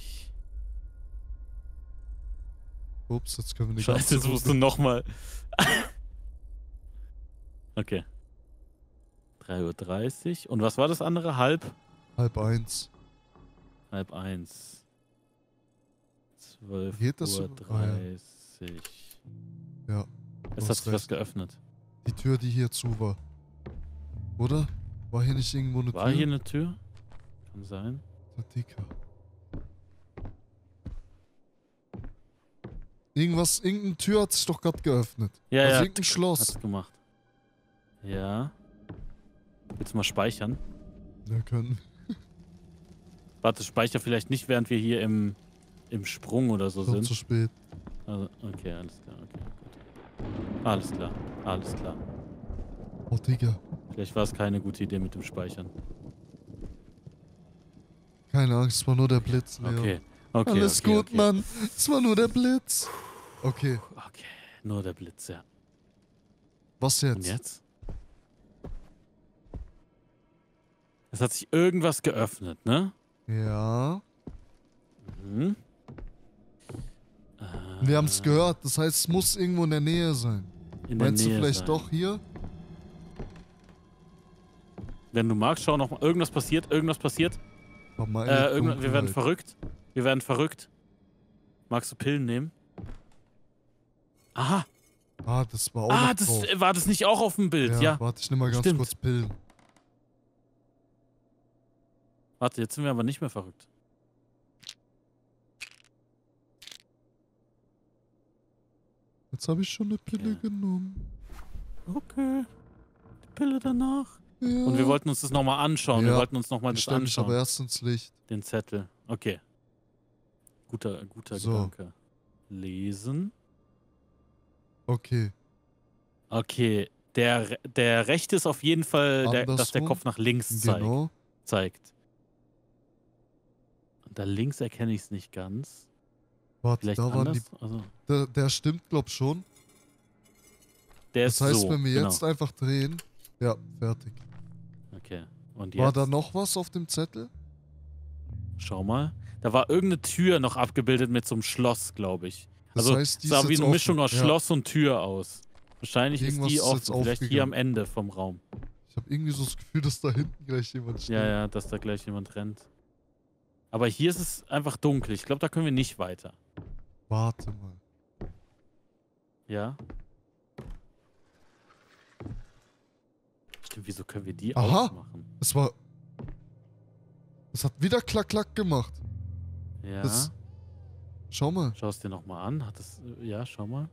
Uhr. Ups, jetzt können wir die Scheiße, jetzt musst du nochmal. okay. 3.30 Uhr. Und was war das andere? Halb? Halb eins. Halb eins. 12 Geht das Uhr so? Ah, ja. 30. Ja. Es hat sich was geöffnet. Die Tür, die hier zu war. Oder? War hier nicht irgendwo eine War Tür? hier eine Tür? Kann sein. Tatika. Irgendwas, irgendeine Tür hat sich doch gerade geöffnet. Ja, also ja. irgendein Schloss. Hat's gemacht. Ja. Willst du mal speichern? Ja, können. Warte, speicher vielleicht nicht, während wir hier im, im Sprung oder so Doch sind. zu spät. Also, okay, alles klar, okay, gut. Alles klar, alles klar. Oh, Digga. Vielleicht war es keine gute Idee mit dem Speichern. Keine Angst, es war nur der Blitz, Leon. Okay, okay. Alles okay, gut, okay. Mann. Es war nur der Blitz. Okay, Okay, nur der Blitz, ja. was Und jetzt? jetzt? Es hat sich irgendwas geöffnet, ne? Ja. Mhm. Wir haben es gehört. Das heißt, es muss irgendwo in der Nähe sein. in Meinst du Nähe vielleicht sein. doch hier? Wenn du magst, schau noch mal. Irgendwas passiert, irgendwas passiert. War mal Äh, irgendwas, wir werden verrückt. Wir werden verrückt. Magst du Pillen nehmen? Aha. Ah, das war auch Ah, das drauf. war das nicht auch auf dem Bild, ja, ja. Warte, ich nehme mal ganz Stimmt. kurz Pillen. Warte, jetzt sind wir aber nicht mehr verrückt. Jetzt habe ich schon eine Pille Okay. genommen. Okay. Die Pille danach. Ja. Und wir wollten uns das nochmal anschauen. Wir Ja, wollten uns nochmal das ich aber anschauen. erst ins Licht. Den Zettel. Okay. Guter, guter So. Gedanke. Lesen. Okay. Okay. Der, der rechte ist auf jeden Fall, der, dass der. Kopf nach links zeigt. Genau. zeigt. Da links erkenne ich es nicht ganz. Warte, Vielleicht da waren die. Also, Der, der stimmt, glaub schon. der Das ist heißt, so. wenn wir genau. jetzt einfach drehen. Ja, fertig. Okay. Und War jetzt? da noch was auf dem Zettel? Schau mal. Da war irgendeine Tür noch abgebildet mit so einem Schloss, glaube ich. Das also heißt, sah ist wie eine Mischung offen. aus Ja. Schloss und Tür aus. Wahrscheinlich Irgendwas ist die ist jetzt offen. Vielleicht hier am. Ende vom Raum. Ich habe irgendwie so das Gefühl, dass da hinten gleich jemand steht. Ja, ja, dass da gleich jemand rennt. Aber hier ist es einfach dunkel. Ich glaube, da können wir nicht weiter. Warte mal. Ja? Stimmt, wieso können wir die Aha. aufmachen? Es war. Es hat wieder klack klack gemacht. Ja. Das- Schau mal. Schau es dir nochmal an. Hat äh, Ja, schau mal.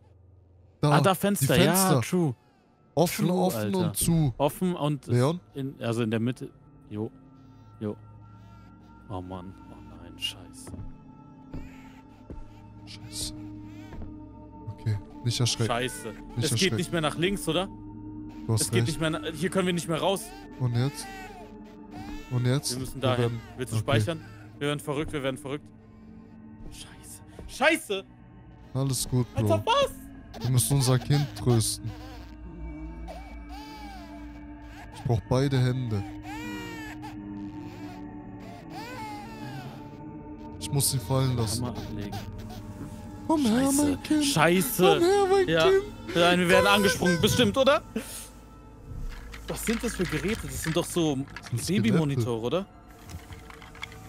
Da, ah, da Fenster. die Ja, Fenster. true. offen, True, offen Alter. und zu. Offen und Leon? in, also in der Mitte. Jo. Jo. Oh Mann. Oh nein, scheiße. Scheiße. Okay, nicht erschrecken. Scheiße. Nicht es geht nicht mehr nach links, oder? Du hast Es geht recht. nicht mehr nach, Hier können wir nicht mehr raus. Und jetzt? Und jetzt? Wir müssen Wir dahin. werden- Willst du okay. speichern? Wir werden verrückt, wir werden verrückt. Scheiße. Scheiße! Alles gut, Alter, Bro. was? Wir müssen unser Kind trösten. Ich brauch beide Hände. Ich muss sie fallen lassen. Hammer ablegen. Komm her, Scheiße. mein Kind. Komm Scheiße. her, mein Ja. Kind. Nein, wir werden angesprungen. Bestimmt, oder? Was sind das für Geräte? Das sind doch so Babymonitore, oder?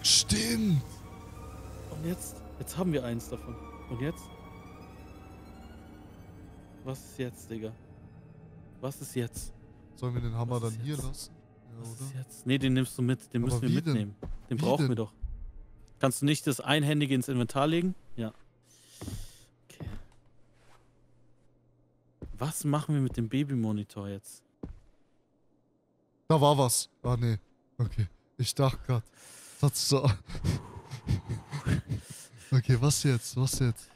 Stimmt. Und jetzt? Jetzt haben wir eins davon. Und jetzt? Was ist jetzt, Digga? Was ist jetzt? Sollen wir den Hammer dann ist hier jetzt? lassen? Ja, Was ist oder? jetzt? Nee, den nimmst du mit. Den Aber müssen wir wie denn? mitnehmen. Den Wie brauchen wir denn? doch. Kannst du nicht das Einhändige ins Inventar legen? Ja. Okay. Was machen wir mit dem Babymonitor jetzt? Da war was. Ah, nee. Okay. Ich dachte grad. Das so. okay, was jetzt? Was jetzt?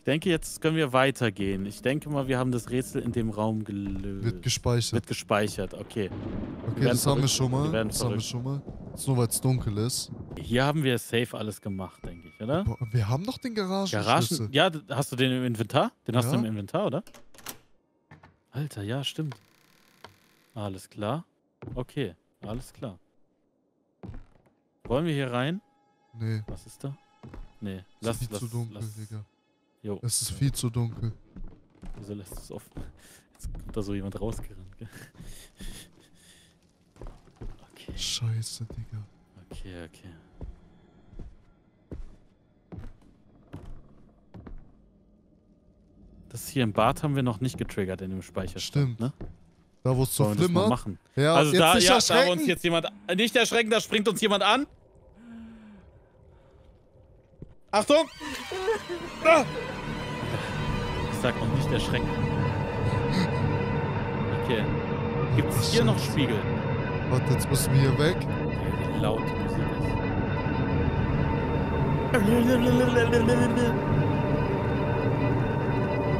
Ich denke, jetzt können wir weitergehen. Ich denke mal, wir haben das Rätsel in dem Raum gelöst. Wird gespeichert. Wird gespeichert, okay. Okay, das haben wir schon Wir mal. werden Das haben wir schon mal. Ist nur weil es dunkel ist. Hier haben wir safe alles gemacht, denke ich, oder? Wir haben doch den Garagenschlüssel. Garagen. Ja, hast du den im Inventar? Den hast du Ja. im Inventar, oder? Alter, ja, stimmt. Alles klar. Okay, alles klar. Wollen wir hier rein? Nee, Was ist da? Nee, lass, ist lass, zu dunkel, lass. Digga. Jo, Es ist viel zu dunkel. wieso lässt es offen? Jetzt kommt da so jemand rausgerannt, gell? Okay, Scheiße, Digga. okay, okay. Das hier im Bad haben wir noch nicht getriggert in dem Speicherstand, Stimmt. ne? Da, wo es so flimmert. machen? Ja, also da, ja, da uns jetzt jemand... äh, Nicht erschrecken, da springt uns jemand an. Achtung! Ah! Ich sag noch nicht erschrecken. Okay. Gibt es hier noch Spiegel? Warte, jetzt müssen wir hier weg. Wie laut die Musik ist.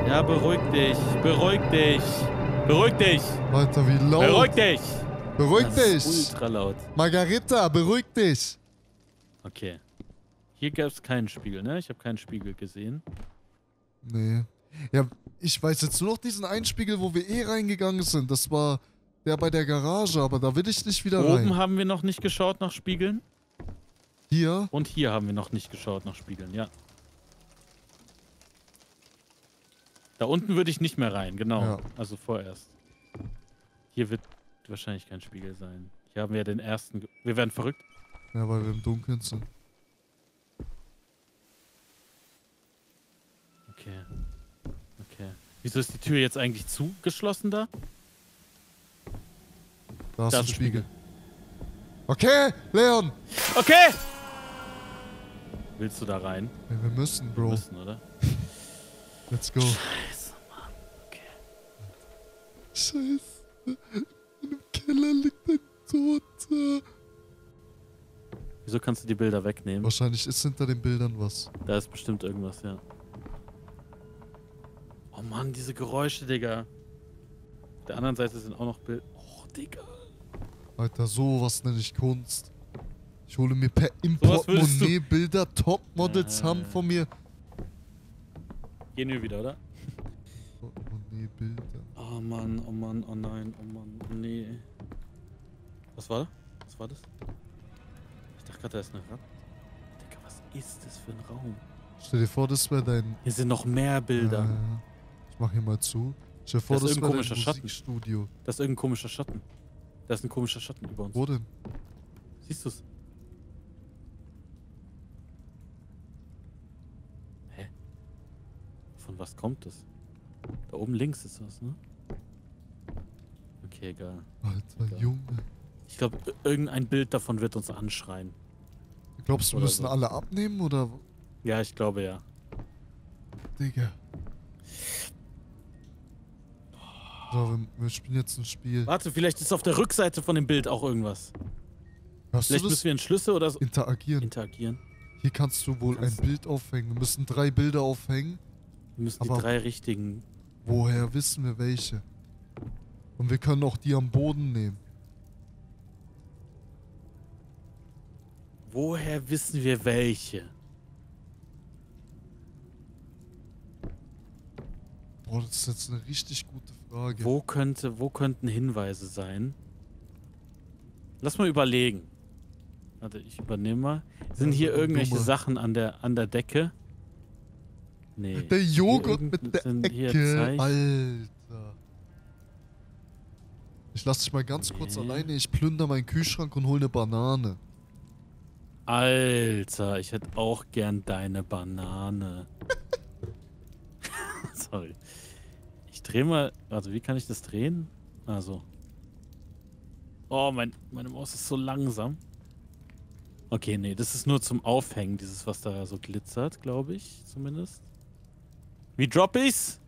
Ja, beruhig dich. Beruhig dich. Beruhig dich. Alter, wie laut. Beruhig dich. Beruhig Das dich. ist ultra laut. Margarita, beruhig dich. Okay. Hier gab es keinen Spiegel, ne? Ich habe keinen Spiegel gesehen. Nee. Ja, ich weiß jetzt nur noch diesen einen Spiegel, wo wir eh reingegangen sind. Das war der bei der Garage, aber da will ich nicht wieder Oben rein. haben wir noch nicht geschaut nach Spiegeln. Hier? Und hier haben wir noch nicht geschaut nach Spiegeln, ja. Da unten würde ich nicht mehr rein, genau. Ja. Also vorerst. Hier wird wahrscheinlich kein Spiegel sein. Hier haben wir den ersten. Wir werden verrückt. Ja, weil wir im Dunkeln sind. Okay. Okay. Wieso ist die Tür jetzt eigentlich zugeschlossen da? Da ist ein ein Spiegel. Okay, Leon. Okay! Willst du da rein? Ja, wir müssen, Wir Bro. müssen, oder? Let's go. Scheiße, Mann. Okay. Scheiße. In dem Keller liegt ein Toter. Wieso kannst du die Bilder wegnehmen? Wahrscheinlich ist hinter den Bildern was. Da ist bestimmt irgendwas, ja. Oh Mann, diese Geräusche, Digga. Auf der anderen Seite sind auch noch Bilder. Oh, Digga. Alter, sowas nenne ich Kunst. Ich hole mir per im Sowas würdest Portemonnaie Bilder, Topmodels Äh. haben von mir. Gehen wir wieder, oder? Portemonnaie Bilder. Oh Mann, oh Mann, oh nein, oh Mann, oh nee. Was war da? Was war das? Ich dachte gerade, da ist eine Ratte. Digga, was ist das für ein Raum? Stell dir vor, das wäre dein. Hier sind noch mehr Bilder. Äh, ich mach hier mal zu. Stell vor, Das ist das, dein komischer Schatten. Musikstudio. Da ist irgendein komischer Schatten. Da ist ein komischer Schatten über uns. Wo denn? Siehst du's? Hä? Von was kommt das? Da oben links ist was, ne? Okay, egal. Alter, Ja. Junge. Ich glaube, irgendein Bild davon wird uns anschreien. Glaubst du, wir Oder müssen so. alle abnehmen oder. Ja, ich glaube ja. Digga. So, wir, wir spielen jetzt ein Spiel. Warte, vielleicht ist auf der Rückseite von dem Bild auch irgendwas. Hörst Vielleicht müssen wir Entschlüsse oder so Interagieren. interagieren. Hier kannst du wohl Kannst- ein Bild aufhängen. Wir müssen drei Bilder aufhängen. Wir müssen Aber- die drei richtigen. Woher wissen wir welche? Und wir können auch die am Boden nehmen. Woher wissen wir welche? Boah, das ist jetzt eine richtig gute Frage. Wo könnte, wo könnten Hinweise sein? Lass mal überlegen. Warte, ich übernehme mal. Sind hier so ein irgendwelche Dummer. Sachen an der, an der Decke? Nee. Der Joghurt mit der Ecke. Alter. Ich lass dich mal ganz kurz Nee. alleine. Ich plünder meinen Kühlschrank und hol eine Banane. Alter, ich hätte auch gern deine Banane. Sorry. Ich drehe mal. Warte, wie kann ich das drehen? Also. Oh, mein, meine Maus ist so langsam. Okay, nee, das ist nur zum Aufhängen, dieses, was da so glitzert, glaube ich, zumindest. Wie drop ich's?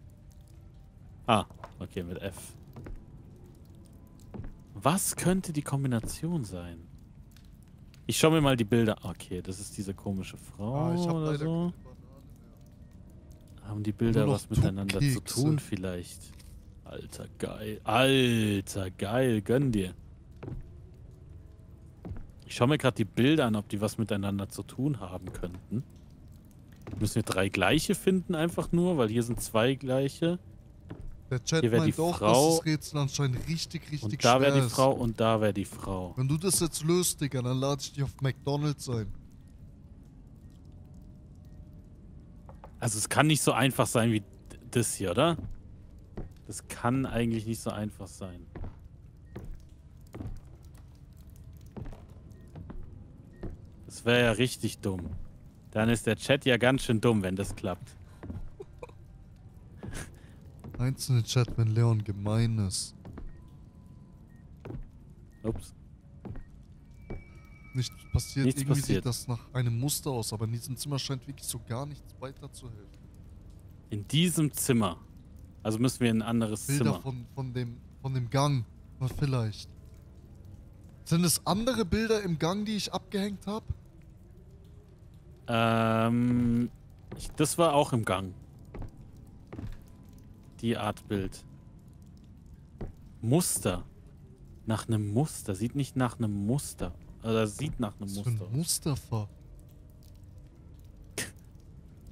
Ah, okay, mit F. Was könnte die Kombination sein? Ich schaue mir mal die Bilder. Okay, das ist diese komische Frau Ah, ich hab oder so. Haben die Bilder was miteinander zu Tuppkekse. tun vielleicht? Alter, geil. Alter, geil. Gönn dir. Ich schaue mir gerade die Bilder an, ob die was miteinander zu tun haben könnten. Müssen wir drei gleiche finden einfach nur, weil hier sind zwei gleiche. Der Chat Hier wär die meint auch, Frau. dass das Rätsel anscheinend richtig, richtig Und da schwer wäre die ist. Frau und da wäre die Frau. Wenn du das jetzt löst, Digga, dann lade ich dich auf McDonalds ein. Also es kann nicht so einfach sein wie das hier, oder? Das kann eigentlich nicht so einfach sein. Das wäre ja richtig dumm. Dann ist der Chat ja ganz schön dumm, wenn das klappt. Einzelne Chat, wenn Leon gemein ist. Ups. Nichts passiert. Nichts Irgendwie passiert. sieht das nach einem Muster aus, aber in diesem Zimmer scheint wirklich so gar nichts weiterzuhelfen. In diesem Zimmer. Also müssen wir in ein anderes Bilder Zimmer. von, von, dem, von dem Gang. Vielleicht. Sind es andere Bilder im Gang, die ich abgehängt habe? Ähm, ich, das war auch im Gang. Die Art Bild. Muster. Nach einem Muster. Sieht nicht nach einem Muster. Oder sieht nach einem Was für Muster. ein Mustafa.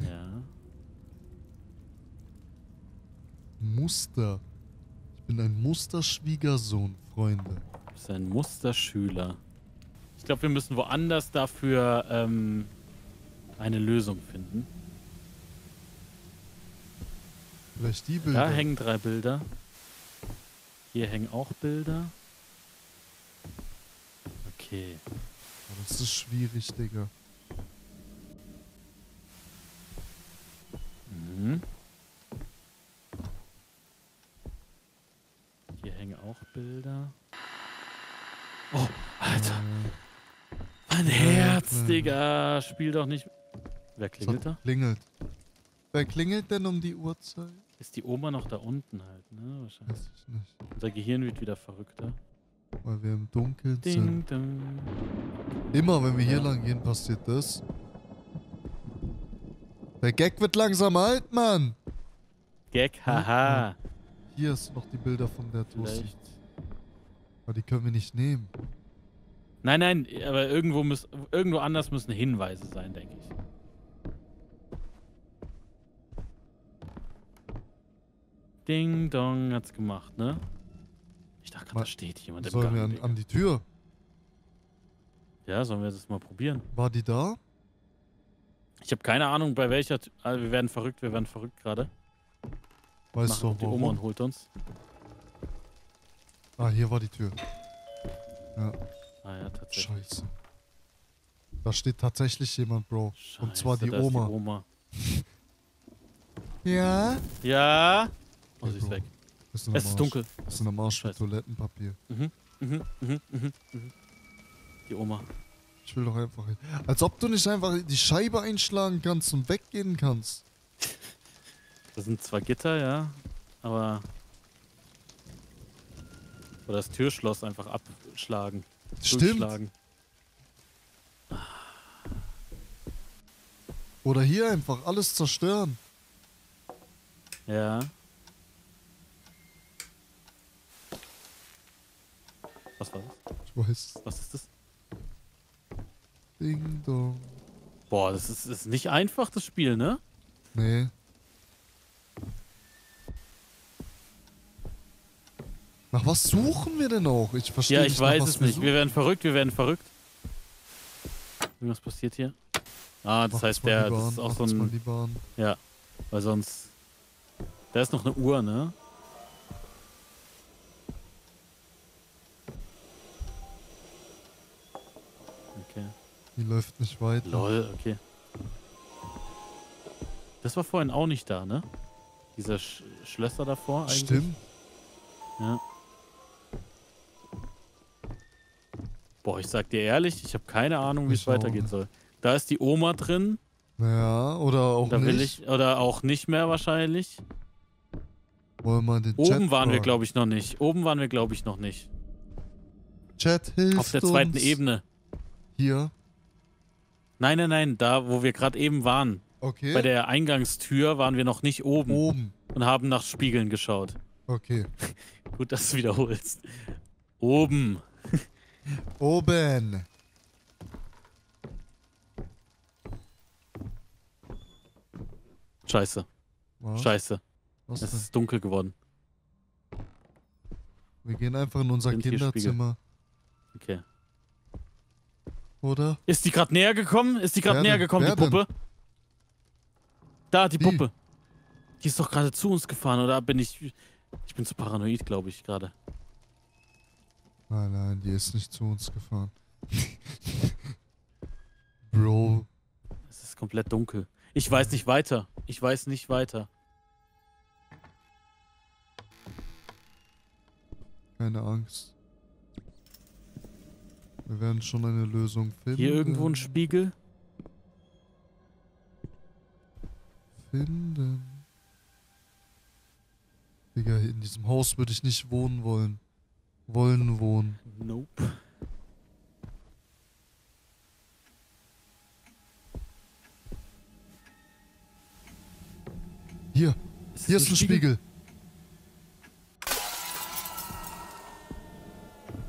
Ja. Muster. Ich bin ein Musterschwiegersohn, Freunde. Du bist ein Musterschüler. Ich glaube, wir müssen woanders dafür ähm, eine Lösung finden. Vielleicht die Bilder. Da hängen drei Bilder. Hier hängen auch Bilder. Okay. Das ist schwierig, Digga. Mhm. Hier hängen auch Bilder. Oh, Alter. Mein Herz, Alter. Digga. Spiel doch nicht. Wer klingelt da? Klingelt. Wer klingelt denn um die Uhrzeit? Ist die Oma noch da unten halt, ne? Wahrscheinlich. Weiß ich nicht. Unser Gehirn wird wieder verrückter. Weil wir im Dunkeln Ding, sind. dong. Immer wenn wir hier Ja. lang gehen, passiert das. Der Gag wird langsam alt, Mann. Gag, haha. Hier ist noch die Bilder von der. Vielleicht. Aber die können wir nicht nehmen. Nein, nein, aber irgendwo, muss, irgendwo anders müssen Hinweise sein, denke ich. Ding Dong hat's gemacht, ne? Ich dachte gerade, da steht jemand im Sollen wir an, an die Tür? ja, sollen wir das mal probieren? War die da? Ich habe keine Ahnung, bei welcher. Also wir werden verrückt, wir werden verrückt gerade. Weißt du die Oma und warum? holt uns. Ah, hier war die Tür. Ja, Ah ja, tatsächlich. scheiße. Da steht tatsächlich jemand, Bro. Und zwar Scheiße, die Oma. Die Oma. Ja? Ja. Oh, sie ist weg. Es ist Marsch. dunkel. Ist in der Marsch Scheiße. Toilettenpapier. Mhm, mhm, mhm, mhm, mhm. Die Oma. Ich will doch einfach hin. Als ob du nicht einfach die Scheibe einschlagen kannst und weggehen kannst. Das sind zwar Gitter, ja, aber. Oder das Türschloss einfach abschlagen. Stimmt. Oder hier einfach alles zerstören. Ja. Was war das? Ich weiß. Was ist das? Ding dong. Boah, das ist, ist nicht einfach, das Spiel, ne? Nee. Nach was suchen wir denn auch? Ich verstehe Ja, nicht. ich nach weiß es nicht. Wir werden verrückt, wir werden verrückt. Irgendwas passiert hier. Ah, das Macht's heißt, der, das ist auch so macht's mal ein. Ja, weil sonst. Da ist noch eine Uhr, ne? Die läuft nicht weiter. Lol, okay. Das war vorhin auch nicht da, ne? Diese Sch Schlösser davor eigentlich. Stimmt. Ja. Boah, ich sag dir ehrlich, ich habe keine Ahnung, wie es weitergehen soll. Da ist die Oma drin. Ja, oder auch Da nicht. ich. Oder auch nicht mehr wahrscheinlich. Wollen wir den Oben Chat waren wir, fragen? glaube ich, noch nicht. Oben waren wir, glaube ich, noch nicht. Chat hilft Auf der zweiten uns. Ebene. Hier. Nein, nein, nein, da, wo wir gerade eben waren. Okay. Bei der Eingangstür waren wir noch nicht oben Oben. und haben nach Spiegeln geschaut. Okay. Gut, dass du wiederholst. Oben. Oben. Scheiße, Was? scheiße. Was Es ist dunkel geworden. Wir gehen einfach in unser? Kinderzimmer, Okay. Oder? Ist die gerade näher gekommen? Ist die gerade näher denn? gekommen, Wer die Puppe? Da, die Die? Puppe. Die ist doch gerade zu uns gefahren, oder bin ich. Ich bin zu paranoid, glaube ich, gerade. Nein, nein, die ist nicht zu uns gefahren. Bro, Es ist komplett dunkel. Ich weiß nicht weiter. Ich weiß nicht weiter. keine Angst. Wir werden schon eine Lösung finden. Hier irgendwo ein Spiegel? Finden. Digga, in diesem Haus würde ich nicht wohnen wollen. Wollen wohnen. Nope. Hier, Ist hier ist ein Spiegel.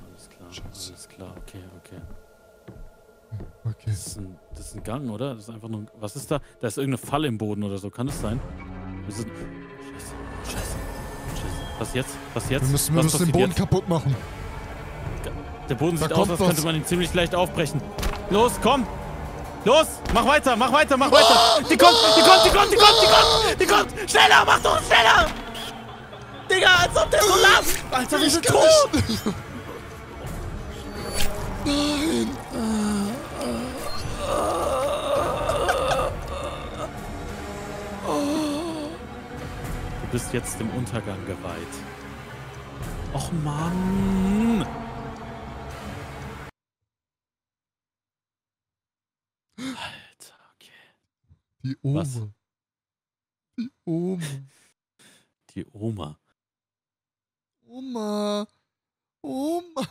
Alles klar, Scheiße. alles klar. Okay, okay. Okay. Das ist, ein, das ist ein Gang, oder? Das ist einfach nur. ein- Was ist da? Da ist irgendeine Falle im Boden oder so. Kann das sein? Das ist, scheiße, scheiße, scheiße. Was jetzt? Was jetzt? Wir müssen, wir Was müssen den Boden jetzt? kaputt machen. Der Boden Da sieht aus, als was. könnte man ihn ziemlich leicht aufbrechen. Los, komm! Los! Mach weiter, mach weiter, mach weiter! Die kommt, die kommt, die kommt, die kommt, die kommt! Die kommt! Schneller, mach doch schneller! Digga, als ob der so lacht! Alter, wir sind tot! Du bist jetzt dem Untergang geweiht. Och Mann! Alter, okay. Die Oma. Was? Die Oma. Die Oma. Oma. Oma.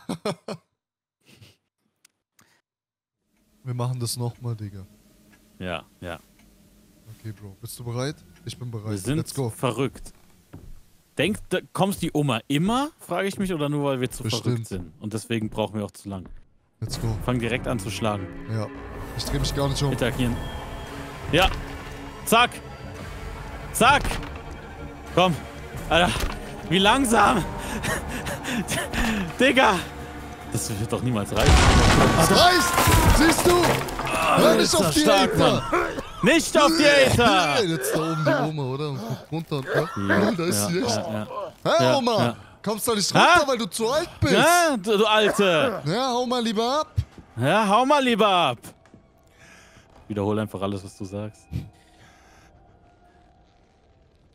Wir machen das nochmal, Digga. Ja, ja. Okay, Bro. Bist du bereit? Ich bin bereit. Wir sind Let's go. verrückt. Denkst du, kommst die Oma immer, frage ich mich, oder nur weil wir zu Bestimmt. verrückt sind? Und deswegen brauchen wir auch zu lang. Let's go. Fang direkt an zu schlagen. Ja. Ich dreh mich gar nicht um. Interagieren. Ja. Zack. Zack. Komm. Alter. Wie langsam. Digga. Das wird doch niemals reichen. Das reißt! Siehst du? Hör nicht auf die stark, Hater! Nicht auf die Hater. Jetzt da oben die Oma, oder? Und guck runter und Ja, da ist sie echt. ja, ja. Hä, Oma? ja. Kommst du nicht runter, weil du zu alt bist? Ja, du, du Alte. Ja, hau mal lieber ab. Ja, hau mal lieber ab. Wiederhol einfach alles, was du sagst.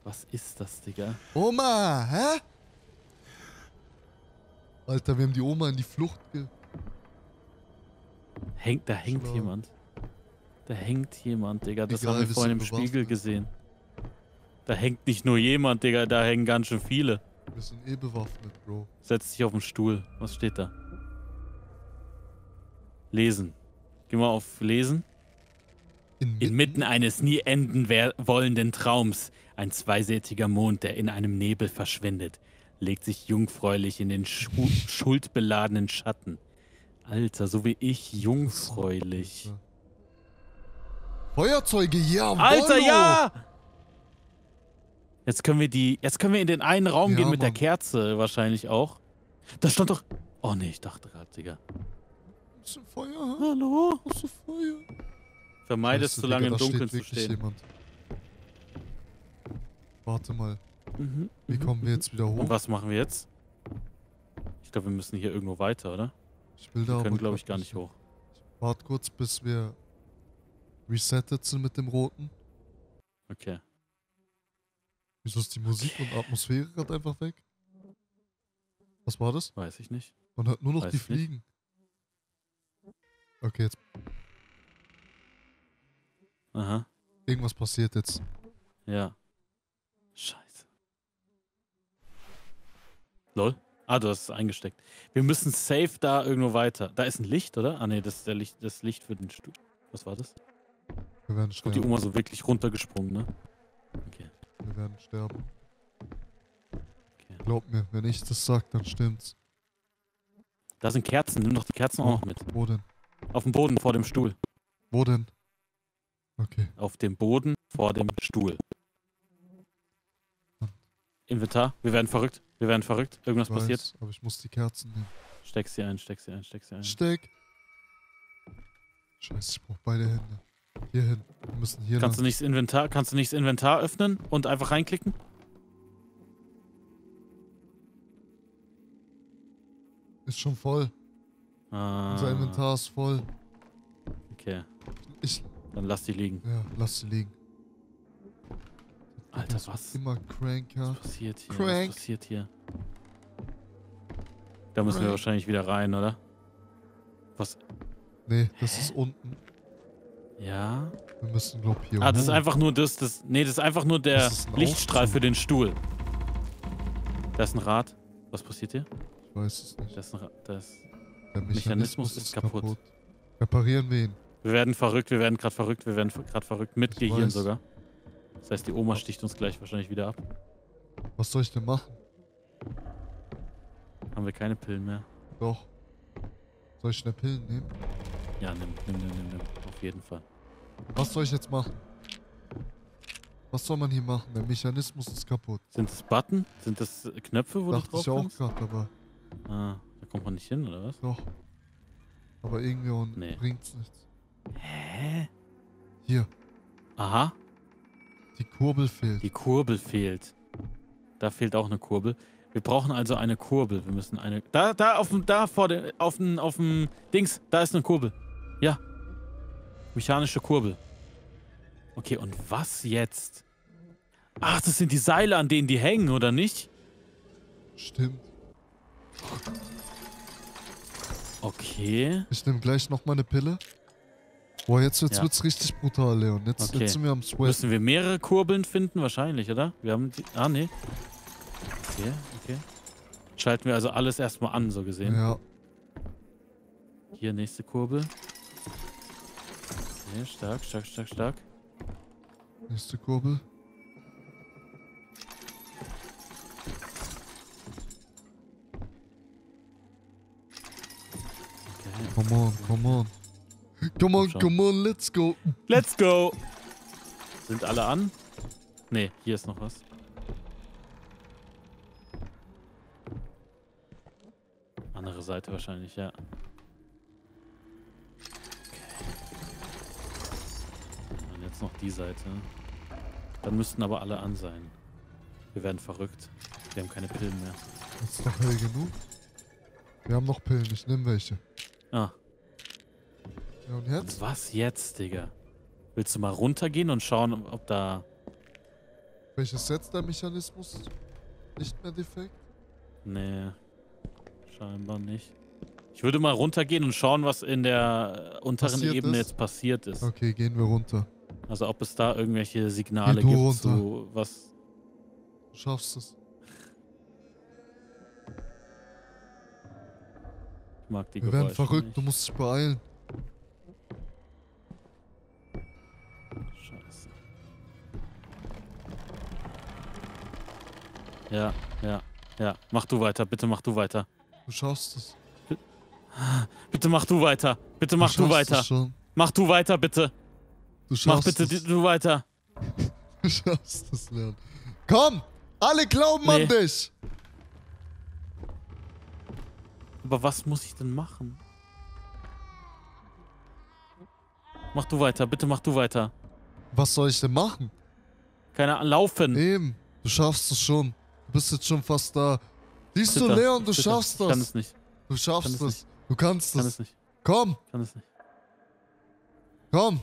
Was ist das, Digga? Oma, hä? Alter, wir haben die Oma in die Flucht ge... Hängt, da hängt Schlau. jemand. Da hängt jemand, Digga. Das haben wir vorhin im sind Spiegel bewaffnet. gesehen. Da hängt nicht nur jemand, Digga, da hängen ganz schön viele. Wir sind eh bewaffnet, Bro. Setz dich auf den Stuhl. Was steht da? Lesen. Geh mal auf Lesen. Inmitten eines nie enden wollenden Traums, ein zweisätiger Mond, der in einem Nebel verschwindet, legt sich jungfräulich in den Schu schuldbeladenen Schatten. Alter, so wie ich, jungfräulich. Feuerzeuge, ja, Alter, ja! Jetzt können wir die, jetzt können wir in den einen Raum Ja, gehen mit der Mann. Kerze wahrscheinlich auch. Da stand doch. Oh nee, ich dachte gerade, Digga. Hast du Feuer? Hallo? Hast du Feuer? Vermeidest Scheiße, zu lange Digga, im Dunkeln zu stehen. Jemand. Warte mal, Mhm, wie mhm, kommen wir jetzt wieder Und hoch? was machen wir jetzt? Ich glaube, wir müssen hier irgendwo weiter, oder? Ich will da Wir können, glaube ich, gar nicht hoch. Warte kurz, bis wir resettet sind mit dem Roten. Okay. Wieso ist die Musik und Atmosphäre gerade einfach weg? Was war das? Weiß ich nicht. Man hört nur noch Weiß die ich nicht. Fliegen. Okay, jetzt Aha. irgendwas passiert jetzt. Ja. Scheiße. Lol. Ah, du hast es eingesteckt. Wir müssen safe da irgendwo weiter. Da ist ein Licht, oder? Ah, nee, das ist der Licht, das Licht für den Stuhl. Was war das? Wir werden Und die sterben. Oma so wirklich runtergesprungen, ne? Okay. Wir werden sterben. okay. Glaub mir, wenn ich das sag, dann stimmt's. Da sind Kerzen. Nimm doch die Kerzen auch noch mit. Wo denn? Auf dem Boden vor dem Stuhl. Wo denn? Okay. Auf dem Boden vor dem Stuhl. Inventar. Wir werden verrückt. Wir werden verrückt. Irgendwas weiß, passiert. Aber ich muss die Kerzen nehmen. Steck sie ein, steck sie ein, steck sie ein. Steck. Scheiße, ich brauch beide Hände. Hier hin. Wir müssen hier Kannst du nicht das Inventar, kannst du nicht das Inventar öffnen und einfach reinklicken? Ist schon voll. Ah, Unser Inventar ist voll. Okay, Ich. dann lass die liegen. Ja, lass sie liegen. Alter, was? Immer cranker. Was passiert hier? Crank. Was passiert hier? Da müssen wir Crank. wahrscheinlich wieder rein, oder? Was? Nee, das ist unten. Ja? Wir müssen, glaub hier Ah, das ist hoch. einfach nur das, das. Nee, das ist einfach nur der Das ein Lichtstrahl Aufzug. für den Stuhl. Da ist ein Rad. Was passiert hier? Ich weiß es nicht. Da ist ein Rad. Da ist Der Mechanismus ist kaputt. Reparieren wir ihn. Wir werden verrückt, wir werden gerade verrückt, wir werden gerade verrückt mit Ich Gehirn weiß. sogar. Das heißt, die Oma sticht uns gleich wahrscheinlich wieder ab. Was soll ich denn machen? Haben wir keine Pillen mehr. Doch. Soll ich schnell Pillen nehmen? Ja, nimm, nimm, nimm, nimm, nimm. Auf jeden Fall. Was soll ich jetzt machen? Was soll man hier machen? Der Mechanismus ist kaputt. Sind das Button? Sind das äh, Knöpfe, wo Dachte du drauf ich auch gerade, aber Ah, da kommt man nicht hin, oder was? doch. Aber irgendwie auch Nee. bringt's nichts. Hä? Hier, Aha, die Kurbel fehlt. die Kurbel fehlt. Da fehlt auch eine Kurbel. Wir brauchen also eine Kurbel. Wir müssen eine. Da, da, auf dem, da vor dem, auf dem, auf dem Dings, da ist eine Kurbel. Ja. Mechanische Kurbel. Okay, und was jetzt? Ach, das sind die Seile, an denen die hängen, oder nicht? Stimmt. Okay. Ich nehme gleich nochmal eine Pille. Boah, jetzt wird's, Ja. wird's richtig brutal, Leon. Jetzt, Okay. jetzt sind wir am Sweat. Müssen wir mehrere Kurbeln finden? Wahrscheinlich, oder? Wir haben die. Ah, nee. Okay, okay. Schalten wir also alles erstmal an, so gesehen. Ja, Hier, nächste Kurbel. Okay, stark, stark, stark, stark. nächste Kurbel. Okay. Come on, come on. Come on, Schon. come on, let's go. Let's go! Sind alle an? Nee, hier ist noch was. Andere Seite wahrscheinlich, ja. Okay. Und jetzt noch die Seite. Dann müssten aber alle an sein. Wir werden verrückt. Wir haben keine Pillen mehr. Ist doch hell genug. Wir haben noch Pillen, ich nehme welche. Ah, Ja, und jetzt? was jetzt, Digga? Willst du mal runtergehen und schauen, ob da... Welches jetzt der Mechanismus? Nicht mehr defekt? Nee, scheinbar nicht. Ich würde mal runtergehen und schauen, was in der äh, unteren Passiert Ebene ist? jetzt passiert ist. Okay, gehen wir runter. Also ob es da irgendwelche Signale du gibt, runter. so was... Du schaffst es. Ich mag die Wir werden Geräusche verrückt, nicht. du musst dich beeilen. Scheiße. Ja, ja, ja. Mach du weiter, bitte mach du weiter. Du schaffst es. Bitte mach du weiter. Bitte mach du, schaffst weiter. Mach du weiter, bitte. Du Mach schaffst bitte es. du weiter. Du schaffst es, Leon. Komm! Alle glauben Nee. an dich! Aber was muss ich denn machen? Mach du weiter, bitte mach du weiter. Was soll ich denn machen? Keine Ahnung, laufen. Eben, du schaffst es schon. Du bist jetzt schon fast da. Siehst du, Bitte, Leon, du bitte. schaffst Ich kann das. es nicht. Du schaffst es es. Du kannst Kann es. es nicht. Komm, Kann es nicht. komm.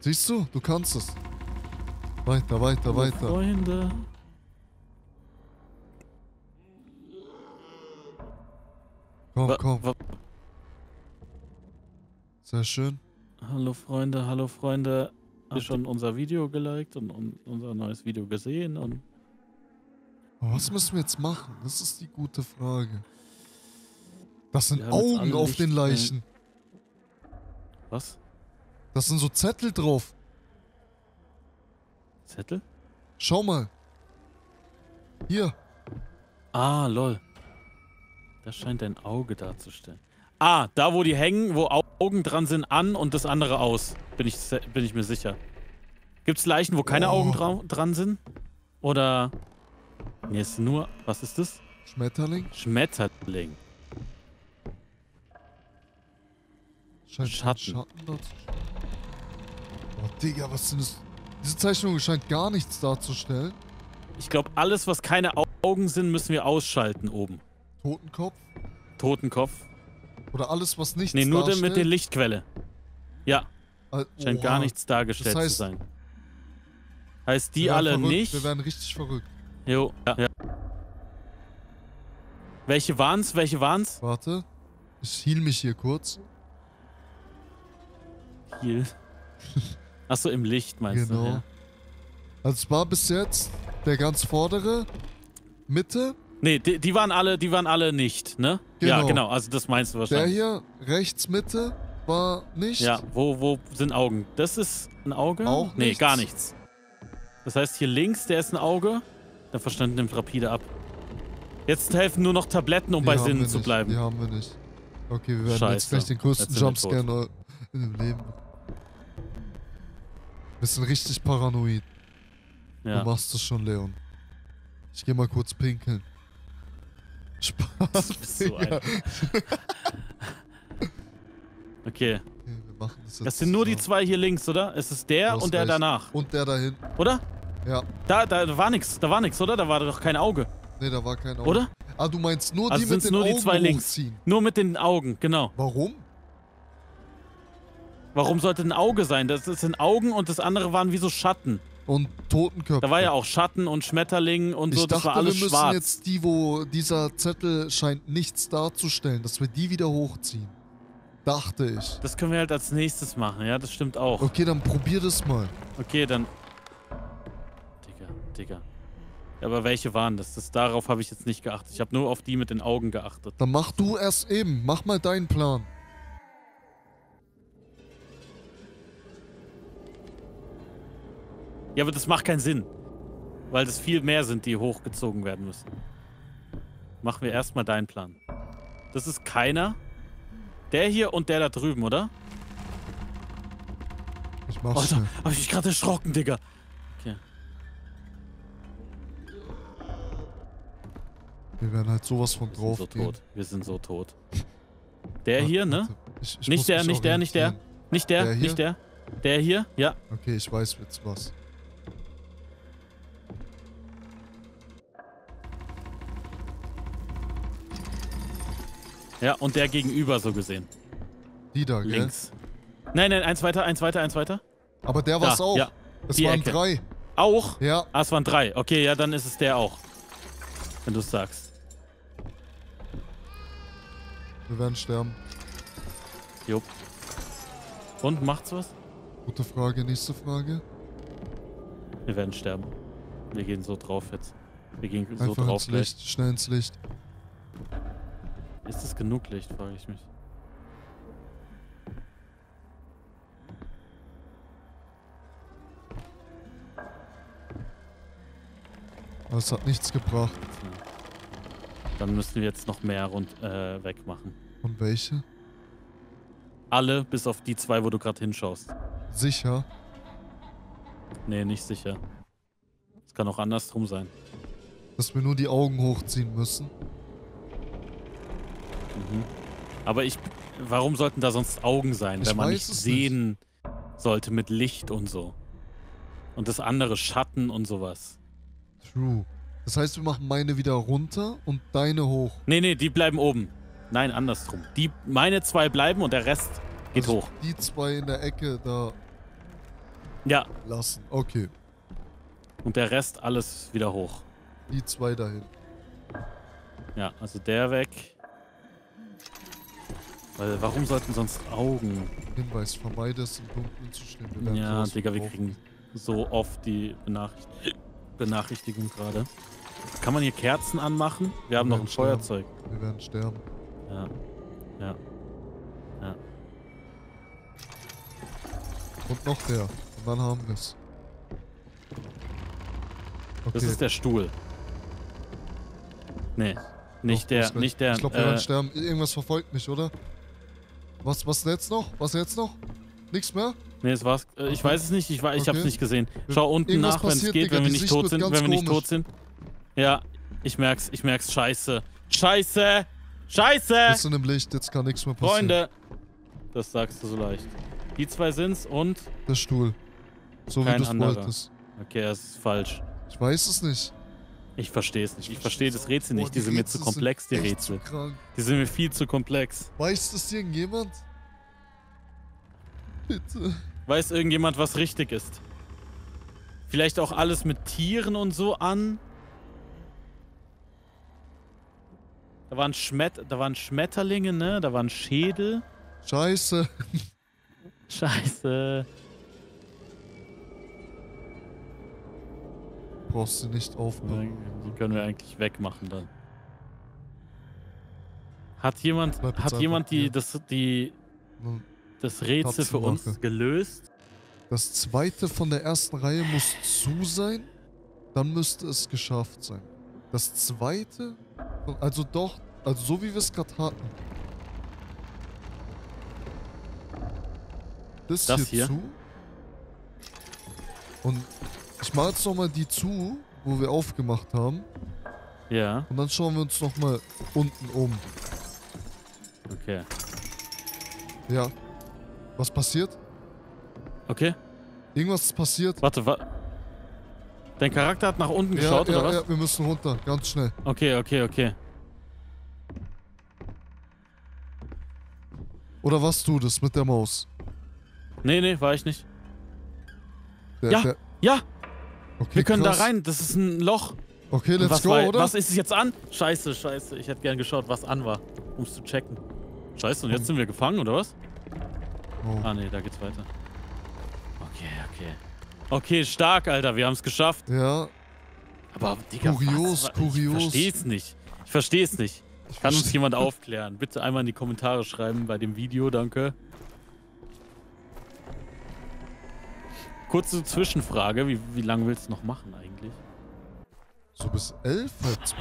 Siehst du, du kannst es. Weiter, weiter, Oh, weiter. Freunde. Komm, Wa- komm. wa- Sehr schön. Hallo Freunde, hallo Freunde. Habt ihr schon unser Video geliked und, und unser neues Video gesehen? Und was müssen wir jetzt machen? Das ist die gute Frage. Das sind Augen auf den Leichen. was? Das sind so Zettel drauf. Zettel? Schau mal. Hier. Ah, lol. Das scheint ein Auge darzustellen. Ah, da wo die hängen, wo Augen dran sind, an und das andere aus. Bin ich, bin ich mir sicher. Gibt es Leichen, wo keine Oh. Augen dra dran sind? Oder. Nee, ist nur. Was ist das? Schmetterling? Schmetterling. Scheint Schatten. Schatten dazu. Oh, Digga, was sind das? Diese Zeichnung scheint gar nichts darzustellen. Ich glaube, alles, was keine Au- Augen sind, müssen wir ausschalten oben. Totenkopf. Totenkopf. Oder alles, was nichts Nee, nur darstellt. mit der Lichtquelle. Ja, Al- scheint Oha. gar nichts dargestellt Das heißt- zu sein. Heißt die alle verrückt. nicht? Wir werden richtig verrückt. Jo, ja. ja. Welche waren's? Welche waren's? Warte. Ich heal mich hier kurz. Hier. Achso, im Licht meinst Genau. du? Ja. Also es war bis jetzt der ganz vordere, Mitte, Nee, die, die waren alle, die waren alle nicht, ne? Ja, Genau. genau, also das meinst du der wahrscheinlich. hier rechts Mitte war nicht. Ja, wo, wo sind Augen? Das ist ein Auge? Auch nee, nichts. gar nichts. Das heißt, hier links, der ist ein Auge. Der Verstand nimmt rapide ab. Jetzt helfen nur noch Tabletten, um Die bei Sinnen zu bleiben. Die haben wir nicht. Okay, wir werden jetzt Scheiße. gleich den größten Jetzt Jumpscare in dem Leben. Wir sind richtig paranoid. Ja. Du machst es schon, Leon. Ich geh mal kurz pinkeln. Spaß. bist so ein- Okay, Okay, das das sind nur die zwei hier links, oder? Es ist der und der recht. danach, Und der da hinten. oder? Ja. Da, da war nix, da war nix, oder? Da war doch kein Auge, Nee, da war kein Auge. oder? Ah, du meinst nur Also die mit den nur die Augen zwei links. hochziehen. Nur mit den Augen, genau. Warum? Warum sollte ein Auge sein? Das sind Augen und das andere waren wie so Schatten. Und Totenköpfe. Da war ja auch Schatten und Schmetterling und so, ich das dachte, war alles wir müssen schwarz. jetzt die, wo dieser Zettel scheint nichts darzustellen, dass wir die wieder hochziehen. Dachte ich. Das können wir halt als nächstes machen, ja, das stimmt auch. Okay, dann probier das mal. Okay, dann. Digga, Digga. Ja, aber welche waren das? das darauf habe ich jetzt nicht geachtet. Ich habe nur auf die mit den Augen geachtet. Dann mach du erst eben. Mach mal deinen Plan. Ja, aber das macht keinen Sinn. Weil das viel mehr sind, die hochgezogen werden müssen. Machen wir erstmal deinen Plan. Das ist keiner. Der hier und der da drüben, oder? Ich mach's Alter, hab ich mich gerade erschrocken, Digga. Okay. Wir werden halt sowas von Wir sind drauf so gehen. tot. Wir sind so tot. Der hier, ne? Warte, ich- ich Nicht der, nicht der, nicht der. Nicht der, Der hier? nicht der. Der hier, ja. Okay, ich weiß jetzt was. Ja, und der gegenüber so gesehen. Die da, gell? Links. Nein, nein, eins weiter, eins weiter, eins weiter. Aber der war's Da, auch. ja. Es waren Ecke. drei. Auch? Ja, Ah, es waren drei. Okay, ja, dann ist es der auch. Wenn du es sagst. wir werden sterben. Jupp. Und macht's was? Gute Frage, nächste Frage. Wir werden sterben. Wir gehen so drauf jetzt. Wir gehen so Einfach drauf ins gleich. Licht, schnell ins Licht. Ist es genug Licht, frage ich mich. Aber es hat nichts gebracht. Dann müssen wir jetzt noch mehr rund äh, wegmachen. Und welche? Alle, bis auf die zwei, wo du gerade hinschaust. Sicher. Nee, nicht sicher. Es kann auch andersrum sein. Dass wir nur die Augen hochziehen müssen. Mhm. Aber ich. Warum sollten da sonst Augen sein, Ich wenn man nicht sehen sollte mit Licht und so? Und das andere Schatten und sowas. True. Das heißt, wir machen meine wieder runter und deine hoch. Nee, nee, die bleiben oben. Nein, andersrum. Die, meine zwei bleiben und der Rest geht Also hoch. Die zwei in der Ecke da Ja, lassen. Okay. und der Rest alles wieder hoch. Die zwei dahin. Ja, also der weg. Weil warum sollten sonst Augen? Hinweis, vermeide es im Dunkeln zu stehen. Wir werden Ja, Digga, wir kriegen so oft die Benachricht Benachrichtigung gerade. Kann man hier Kerzen anmachen? Wir haben Wir noch ein werden sterben. Feuerzeug. Wir werden sterben. Ja. Ja. Ja. Und noch der. Und dann haben wir es. Okay. Das ist der Stuhl. Nee. Nicht Doch, der, nicht der. Ich glaube, wir werden äh, sterben. Irgendwas verfolgt mich, oder? Was, was jetzt noch? Was jetzt noch? Nichts mehr? Nee, es war's. Äh, ich weiß es nicht, ich, war, ich hab's Okay. nicht gesehen. Schau unten Irgendwas nach, wenn es geht, Digga, wenn wir nicht tot sind, wenn wir nicht tot sind. Ja, ich merk's, ich merk's. Scheiße. Scheiße! Scheiße! Wir sind im Licht, jetzt kann nichts mehr passieren. Freunde! Das sagst du so leicht. Die zwei sind's und. Der Stuhl. So wie Kein du es wolltest. Okay, das ist falsch. Ich weiß es nicht. Ich verstehe es nicht. Ich verstehe das Rätsel Boah, nicht. Die sind mir zu Rätsel komplex, die Rätsel. Die sind mir viel zu komplex. Weiß das irgendjemand? Bitte. Weiß irgendjemand, was richtig ist? Vielleicht auch alles mit Tieren und so an? Da waren, Schmet da waren Schmetterlinge, ne? Da waren Schädel. Scheiße. Scheiße. Brauchst du nicht aufbauen. Die können wir eigentlich wegmachen dann. Hat jemand, hat jemand die, hier. das, die, das Rätsel für uns gelöst? Das zweite von der ersten Reihe muss zu sein. Dann müsste es geschafft sein. Das zweite, also doch, also so wie wir es gerade hatten. Das, Das hier, hier? zu. Und ich mache jetzt nochmal die zu, wo wir aufgemacht haben. Ja, Und dann schauen wir uns nochmal unten um. okay. Ja. Was passiert? Okay, Irgendwas ist passiert. warte, wa Dein Charakter hat nach unten Ja, geschaut, ja, oder was? ja, wir müssen runter, ganz schnell. Okay, okay, okay. Oder was du das mit der Maus? Nee, nee, war ich nicht. Der, Ja. Der, Ja, okay, wir können krass. da rein. Das ist ein Loch. Okay, let's go, war, oder? was ist es jetzt an? Scheiße, scheiße. Ich hätte gern geschaut, was an war, um es zu checken. Scheiße, und jetzt sind wir gefangen, oder was? Oh. Ah, nee, da geht's weiter. Okay, okay. Okay, stark, Alter. Wir haben es geschafft. Ja, Aber, Digga, Kurios, was? kurios. Ich versteh's nicht. Ich versteh's nicht. ich Kann uns jemand aufklären? Bitte einmal in die Kommentare schreiben bei dem Video, danke. Kurze Zwischenfrage. Wie, wie lange willst du noch machen eigentlich? So bis elf.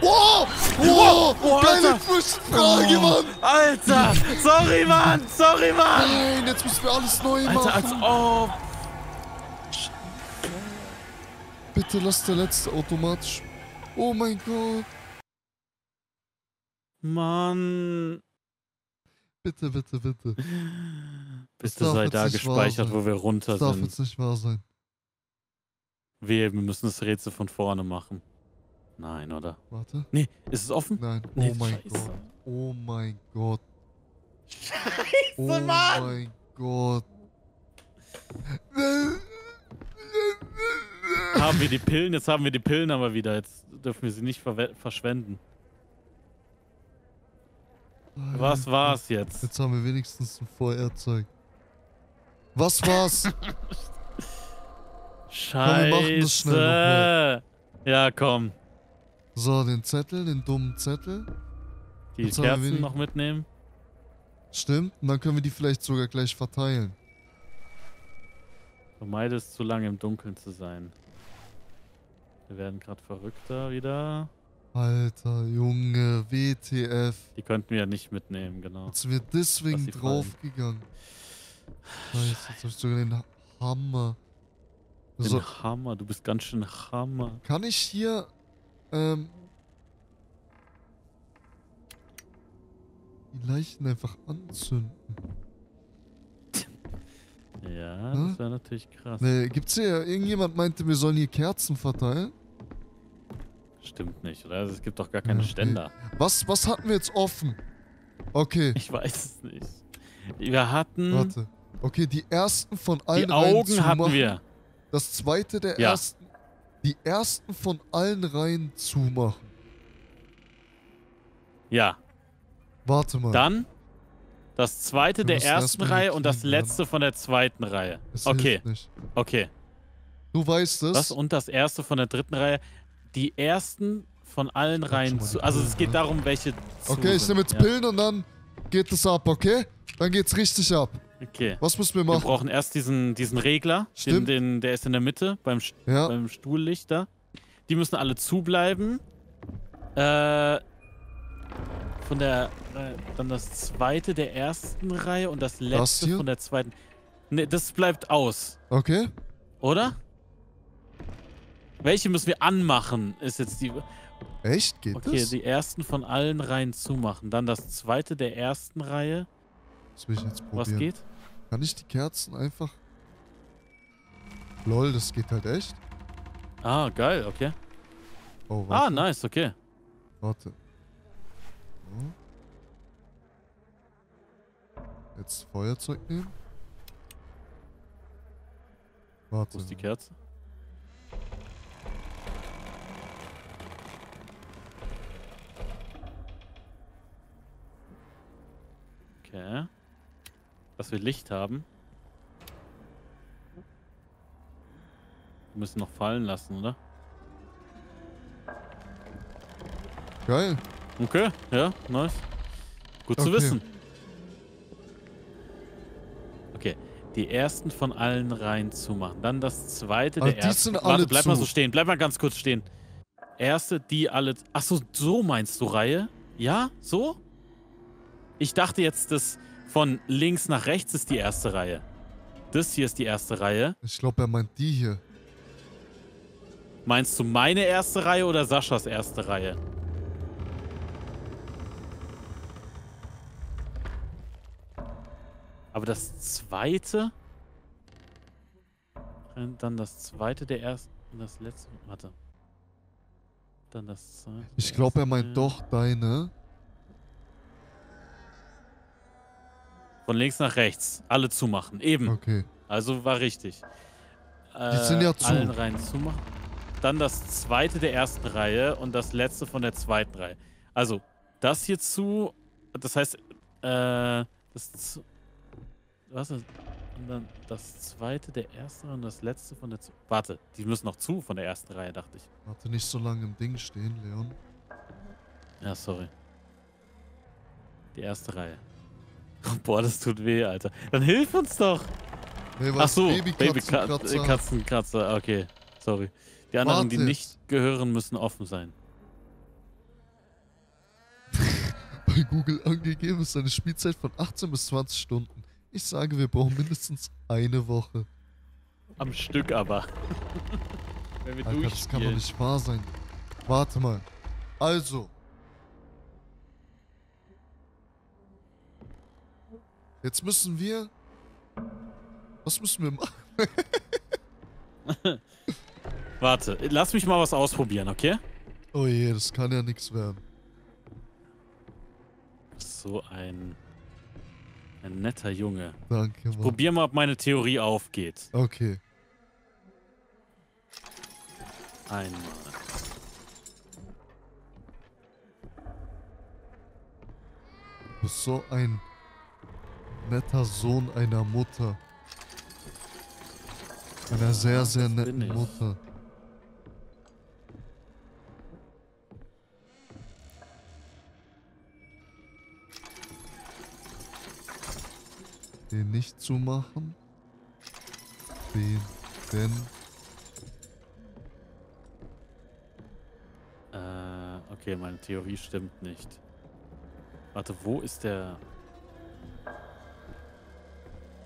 Wow! Wow! Oh, Geile Alter! Zwischenfrage, Mann! Alter! Sorry, Mann! Sorry, Mann! Nein, jetzt müssen wir alles neu Alter, als machen. ob. Bitte lass der letzte automatisch. Oh mein Gott. Mann. Bitte, bitte, bitte. Sei jetzt da gespeichert, wo wir runter Das darf sind. jetzt nicht wahr sein. Wehe, wir müssen das Rätsel von vorne machen. Nein, oder? Warte. Nee, ist es offen? Nein. Nee, oh mein scheiße. Gott. Oh mein Gott. Scheiße, Oh Mann! mein Gott. Haben wir die Pillen? Jetzt haben wir die Pillen aber wieder. Jetzt dürfen wir sie nicht verschwenden. Was war's jetzt? Jetzt haben wir wenigstens ein Feuerzeug. Was war's? wir machen das schnell Scheiße. Ja, komm. so, den Zettel, den dummen Zettel. Die Jetzt Kerzen wenig- noch mitnehmen. Stimmt. Und dann können wir die vielleicht sogar gleich verteilen. Vermeide es zu lange im Dunkeln zu sein. Wir werden gerade verrückter wieder. Alter, Junge, WTF. Die könnten wir ja nicht mitnehmen, genau. Jetzt sind wir deswegen draufgegangen. Scheiße, jetzt hab ich sogar den Hammer. Den So, Hammer, du bist ganz schön Hammer. kann ich hier, ähm, die Leichen einfach anzünden? Ja, das wäre natürlich krass. Ne, gibt's hier, irgendjemand meinte, wir sollen hier Kerzen verteilen? Stimmt nicht, oder? Also es gibt doch gar keine Okay. Ständer. Was, was hatten wir jetzt offen? Okay, Ich weiß es nicht. Wir hatten. warte. Okay, die ersten von allen die Reihen Augen hatten wir. Das zweite der Ja. ersten. Die ersten von allen Reihen zumachen. Ja. Warte mal. Dann das zweite der ersten erstmal Reihe und das letzte von der zweiten Reihe. Es Okay, okay. Du weißt es. Das und das erste von der dritten Reihe. Die ersten von allen Reihen zu. Also es geht darum, welche. zu okay, ich nehme jetzt ja. Pillen und dann geht es ab, okay? Dann geht's richtig ab. Okay. Was müssen wir Wir machen? brauchen erst diesen, diesen Regler. Den, Stimmt. den, der ist in der Mitte beim, Ja, beim Stuhllicht da. Die müssen alle zubleiben. Äh, von der, äh, dann das zweite der ersten Reihe und das letzte hier? von der zweiten. Ne, das bleibt aus. Okay. Oder? Welche müssen wir anmachen, ist jetzt die... Echt? Geht Okay, das? die ersten von allen Reihen zumachen. Dann das zweite der ersten Reihe. Das will ich jetzt probieren. Was geht? Kann ich die Kerzen einfach... Lol, das geht halt echt? Ah, geil, okay. Oh, Ah, nice, okay. Warte. So. Jetzt Feuerzeug nehmen. Warte. Wo ist die Kerze? Okay. Dass wir Licht haben. Wir müssen noch fallen lassen, oder? Geil. Okay, ja, nice. Gut zu Okay. wissen. Okay, die ersten von allen Reihen zumachen. Dann das zweite Aber der die ersten. sind Warte, alle bleib mal zu. so stehen, bleib mal ganz kurz stehen. Erste, die alle. Achso, so meinst du Reihe? Ja, so? Ich dachte jetzt, dass von links nach rechts ist die erste Reihe. Das hier ist die erste Reihe. Ich glaube, er meint die hier. Meinst du meine erste Reihe oder Saschas erste Reihe? Aber das zweite. Dann das zweite der erste. Und das letzte. Warte. Dann das zweite. Ich glaube, er meint doch deine. Von links nach rechts. Alle zumachen. Eben. Okay. Also war richtig. Die sind ja zu. Allen Reihen zumachen. Dann das zweite der ersten Reihe und das letzte von der zweiten Reihe. Also, das hier zu. Das heißt, äh, das. zu- Was ist. Und dann das zweite der ersten und das letzte von der. z- Warte, die müssen noch zu von der ersten Reihe, dachte ich. Warte nicht so lange im Ding stehen, Leon. Ja, sorry. Die erste Reihe. Boah, das tut weh, Alter. Dann hilf uns doch! Nee, Ach so, Babykatzenkratzer. Babykatzenkratzer. Okay, sorry. Die anderen, die Warte. nicht gehören, müssen offen sein. Bei Google angegeben ist eine Spielzeit von 18 bis 20 Stunden. Ich sage, wir brauchen mindestens eine Woche. Am Stück aber. Wenn wir Alter, das kann doch nicht wahr sein. Warte mal. Also. Jetzt müssen wir. Was müssen wir machen? Warte, lass mich mal was ausprobieren, okay? Oh je, das kann ja nichts werden. So ein. Ein netter Junge. Danke, Mann. Probier mal, ob meine Theorie aufgeht. Okay. Einmal. Du bist so ein netter Sohn einer Mutter. Einer sehr, sehr netten. Mutter. Den nicht zu machen. Den, denn. Äh, okay, meine Theorie stimmt nicht. Warte, wo ist der.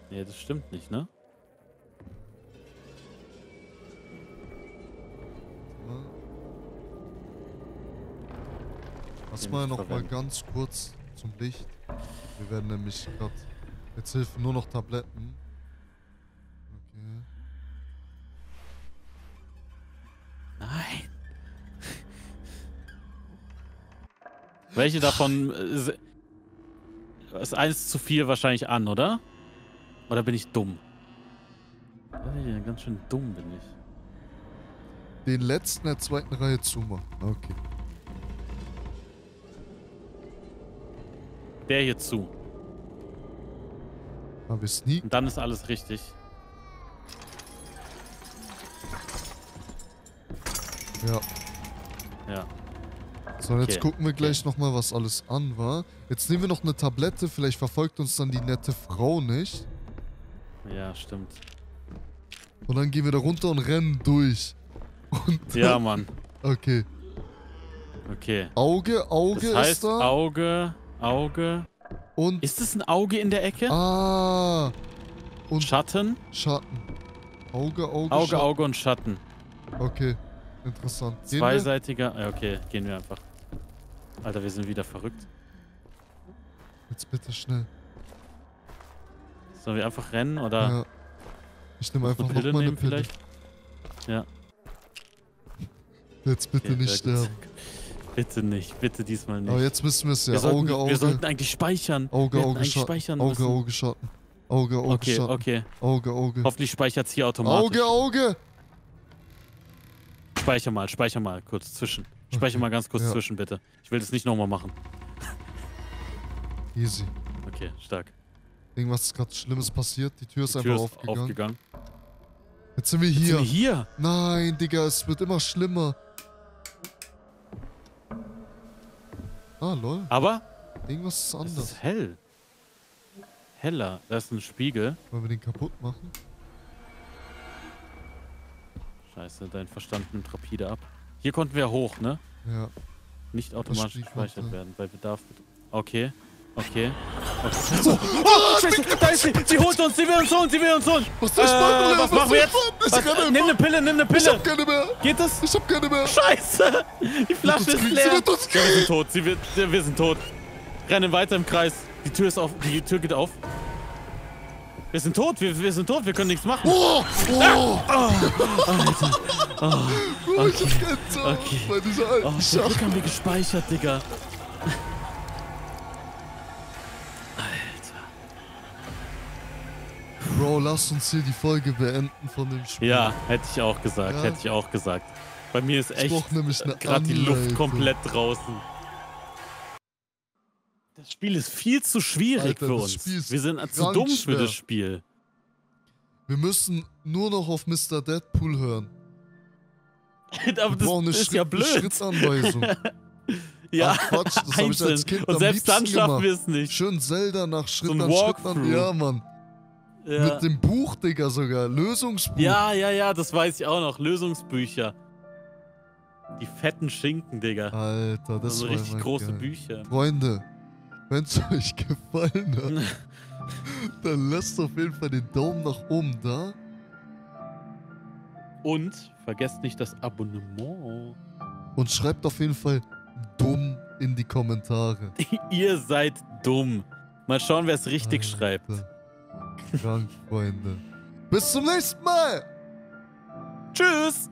Nee, das stimmt nicht, ne? Lass mal noch mal verwenden. ganz kurz zum Licht. Wir werden nämlich gerade. Jetzt helfen nur noch Tabletten. Okay. Nein. Welche davon äh, ist eins zu viel wahrscheinlich an, oder? Oder bin ich dumm? Ja, ganz schön dumm bin ich. Den letzten der zweiten Reihe zumachen. Okay. Der hier zu. Haben wir Sneak? Und dann ist alles richtig. Ja. Ja. So, und jetzt Okay, gucken wir gleich nochmal, was alles an war. Jetzt nehmen wir noch eine Tablette. Vielleicht verfolgt uns dann die nette Frau nicht. Ja, stimmt. Und dann gehen wir da runter und rennen durch. Und Ja, Mann. Okay. Okay. Auge, Auge Das heißt ist da. Auge, Auge. und. Ist es ein Auge in der Ecke? ah. und Schatten, Schatten. Auge, Auge, Auge, Schatten. Auge und Schatten. Okay, interessant. Gehen wir? Zweiseitiger. Ja, okay, gehen wir einfach. Alter, wir sind wieder verrückt. Jetzt bitte schnell. Sollen wir einfach rennen oder Ja. Ich nehme einfach eine noch Pille mal eine Pille. vielleicht? Ja. Jetzt bitte Okay, nicht sterben. Bitte nicht, bitte diesmal nicht. Aber jetzt müssen wir es ja. wir, sollten, Auge, wir Auge. sollten eigentlich speichern. Auge, Auge, Schatten. speichern Auge. Auge, Schatten. Auge, Auge, Okay, Schatten. okay. Auge, Auge. Hoffentlich speichert es hier automatisch. Auge, Auge! Speicher mal, speicher mal kurz zwischen. Speicher Okay, mal ganz kurz ja. zwischen, bitte. Ich will das nicht nochmal machen. Easy. Okay, stark. Irgendwas ist gerade Schlimmes passiert. Die Tür ist Die einfach Tür ist aufgegangen. aufgegangen. Jetzt sind wir Jetzt hier. Sind wir hier? Nein, Digga, es wird immer schlimmer. Ah, lol. Aber Irgendwas ist es anders. ist hell. Heller. Da ist ein Spiegel. Wollen wir den kaputt machen? Scheiße, dein Verstand nimmt rapide ab. Hier konnten wir hoch, ne? Ja. Nicht automatisch gespeichert werden. Bei Bedarf. Okay. Okay. okay. Oh, oh, Scheiße, da ist sie! Sie holt uns! Sie will uns holen! Sie will uns holen! Was soll ich Äh, was machen wir ich jetzt? Ich Was, nimm eine Pille, nimm eine Ich Pille! hab keine mehr. Geht das? Ich hab keine mehr. Scheiße! Die Flasche ist leer! sie wird uns Ja, wir sind tot. Sie wird, wir sind tot. Rennen weiter im Kreis. Die Tür ist auf. Die Tür geht auf. Wir sind tot. Wir, wir sind tot. Wir können nichts machen. Oh, oh, Oh, oh, ich hab keinen Zahn Okay. bei dieser alten oh zum Glück Schachtel. haben wir gespeichert, Digga. Bro, lass uns hier die Folge beenden von dem Spiel. Ja, hätte ich auch gesagt. Ja. Hätte ich auch gesagt. Bei mir ist echt gerade die Luft komplett draußen. Das Spiel ist viel zu schwierig Alter, für uns. Wir sind zu dumm für schwer. das Spiel. Wir müssen nur noch auf Mr. Deadpool hören. Aber das eine, ist Schritt, ja blöd. Schrittanweisung. Ja, Ach Quatsch, das hab ich als. Kind Und selbst dann schaffen wir es nicht. Schön Zelda nach Schritt ein an Schritt an. Ja, Mann. Ja. Mit dem Buch, Digga, sogar. Lösungsbuch. ja, ja, ja, das weiß ich auch noch. Lösungsbücher. Die fetten Schinken, Digga. Alter, das also war richtig große geil. Bücher. Freunde, wenn es euch gefallen hat, dann lasst auf jeden Fall den Daumen nach oben da. Und vergesst nicht das Abonnement. Und schreibt auf jeden Fall dumm in die Kommentare. Ihr seid dumm. Mal schauen, wer es richtig Alter. schreibt. Krank, Freunde. Bis zum nächsten Mal! Tschüss!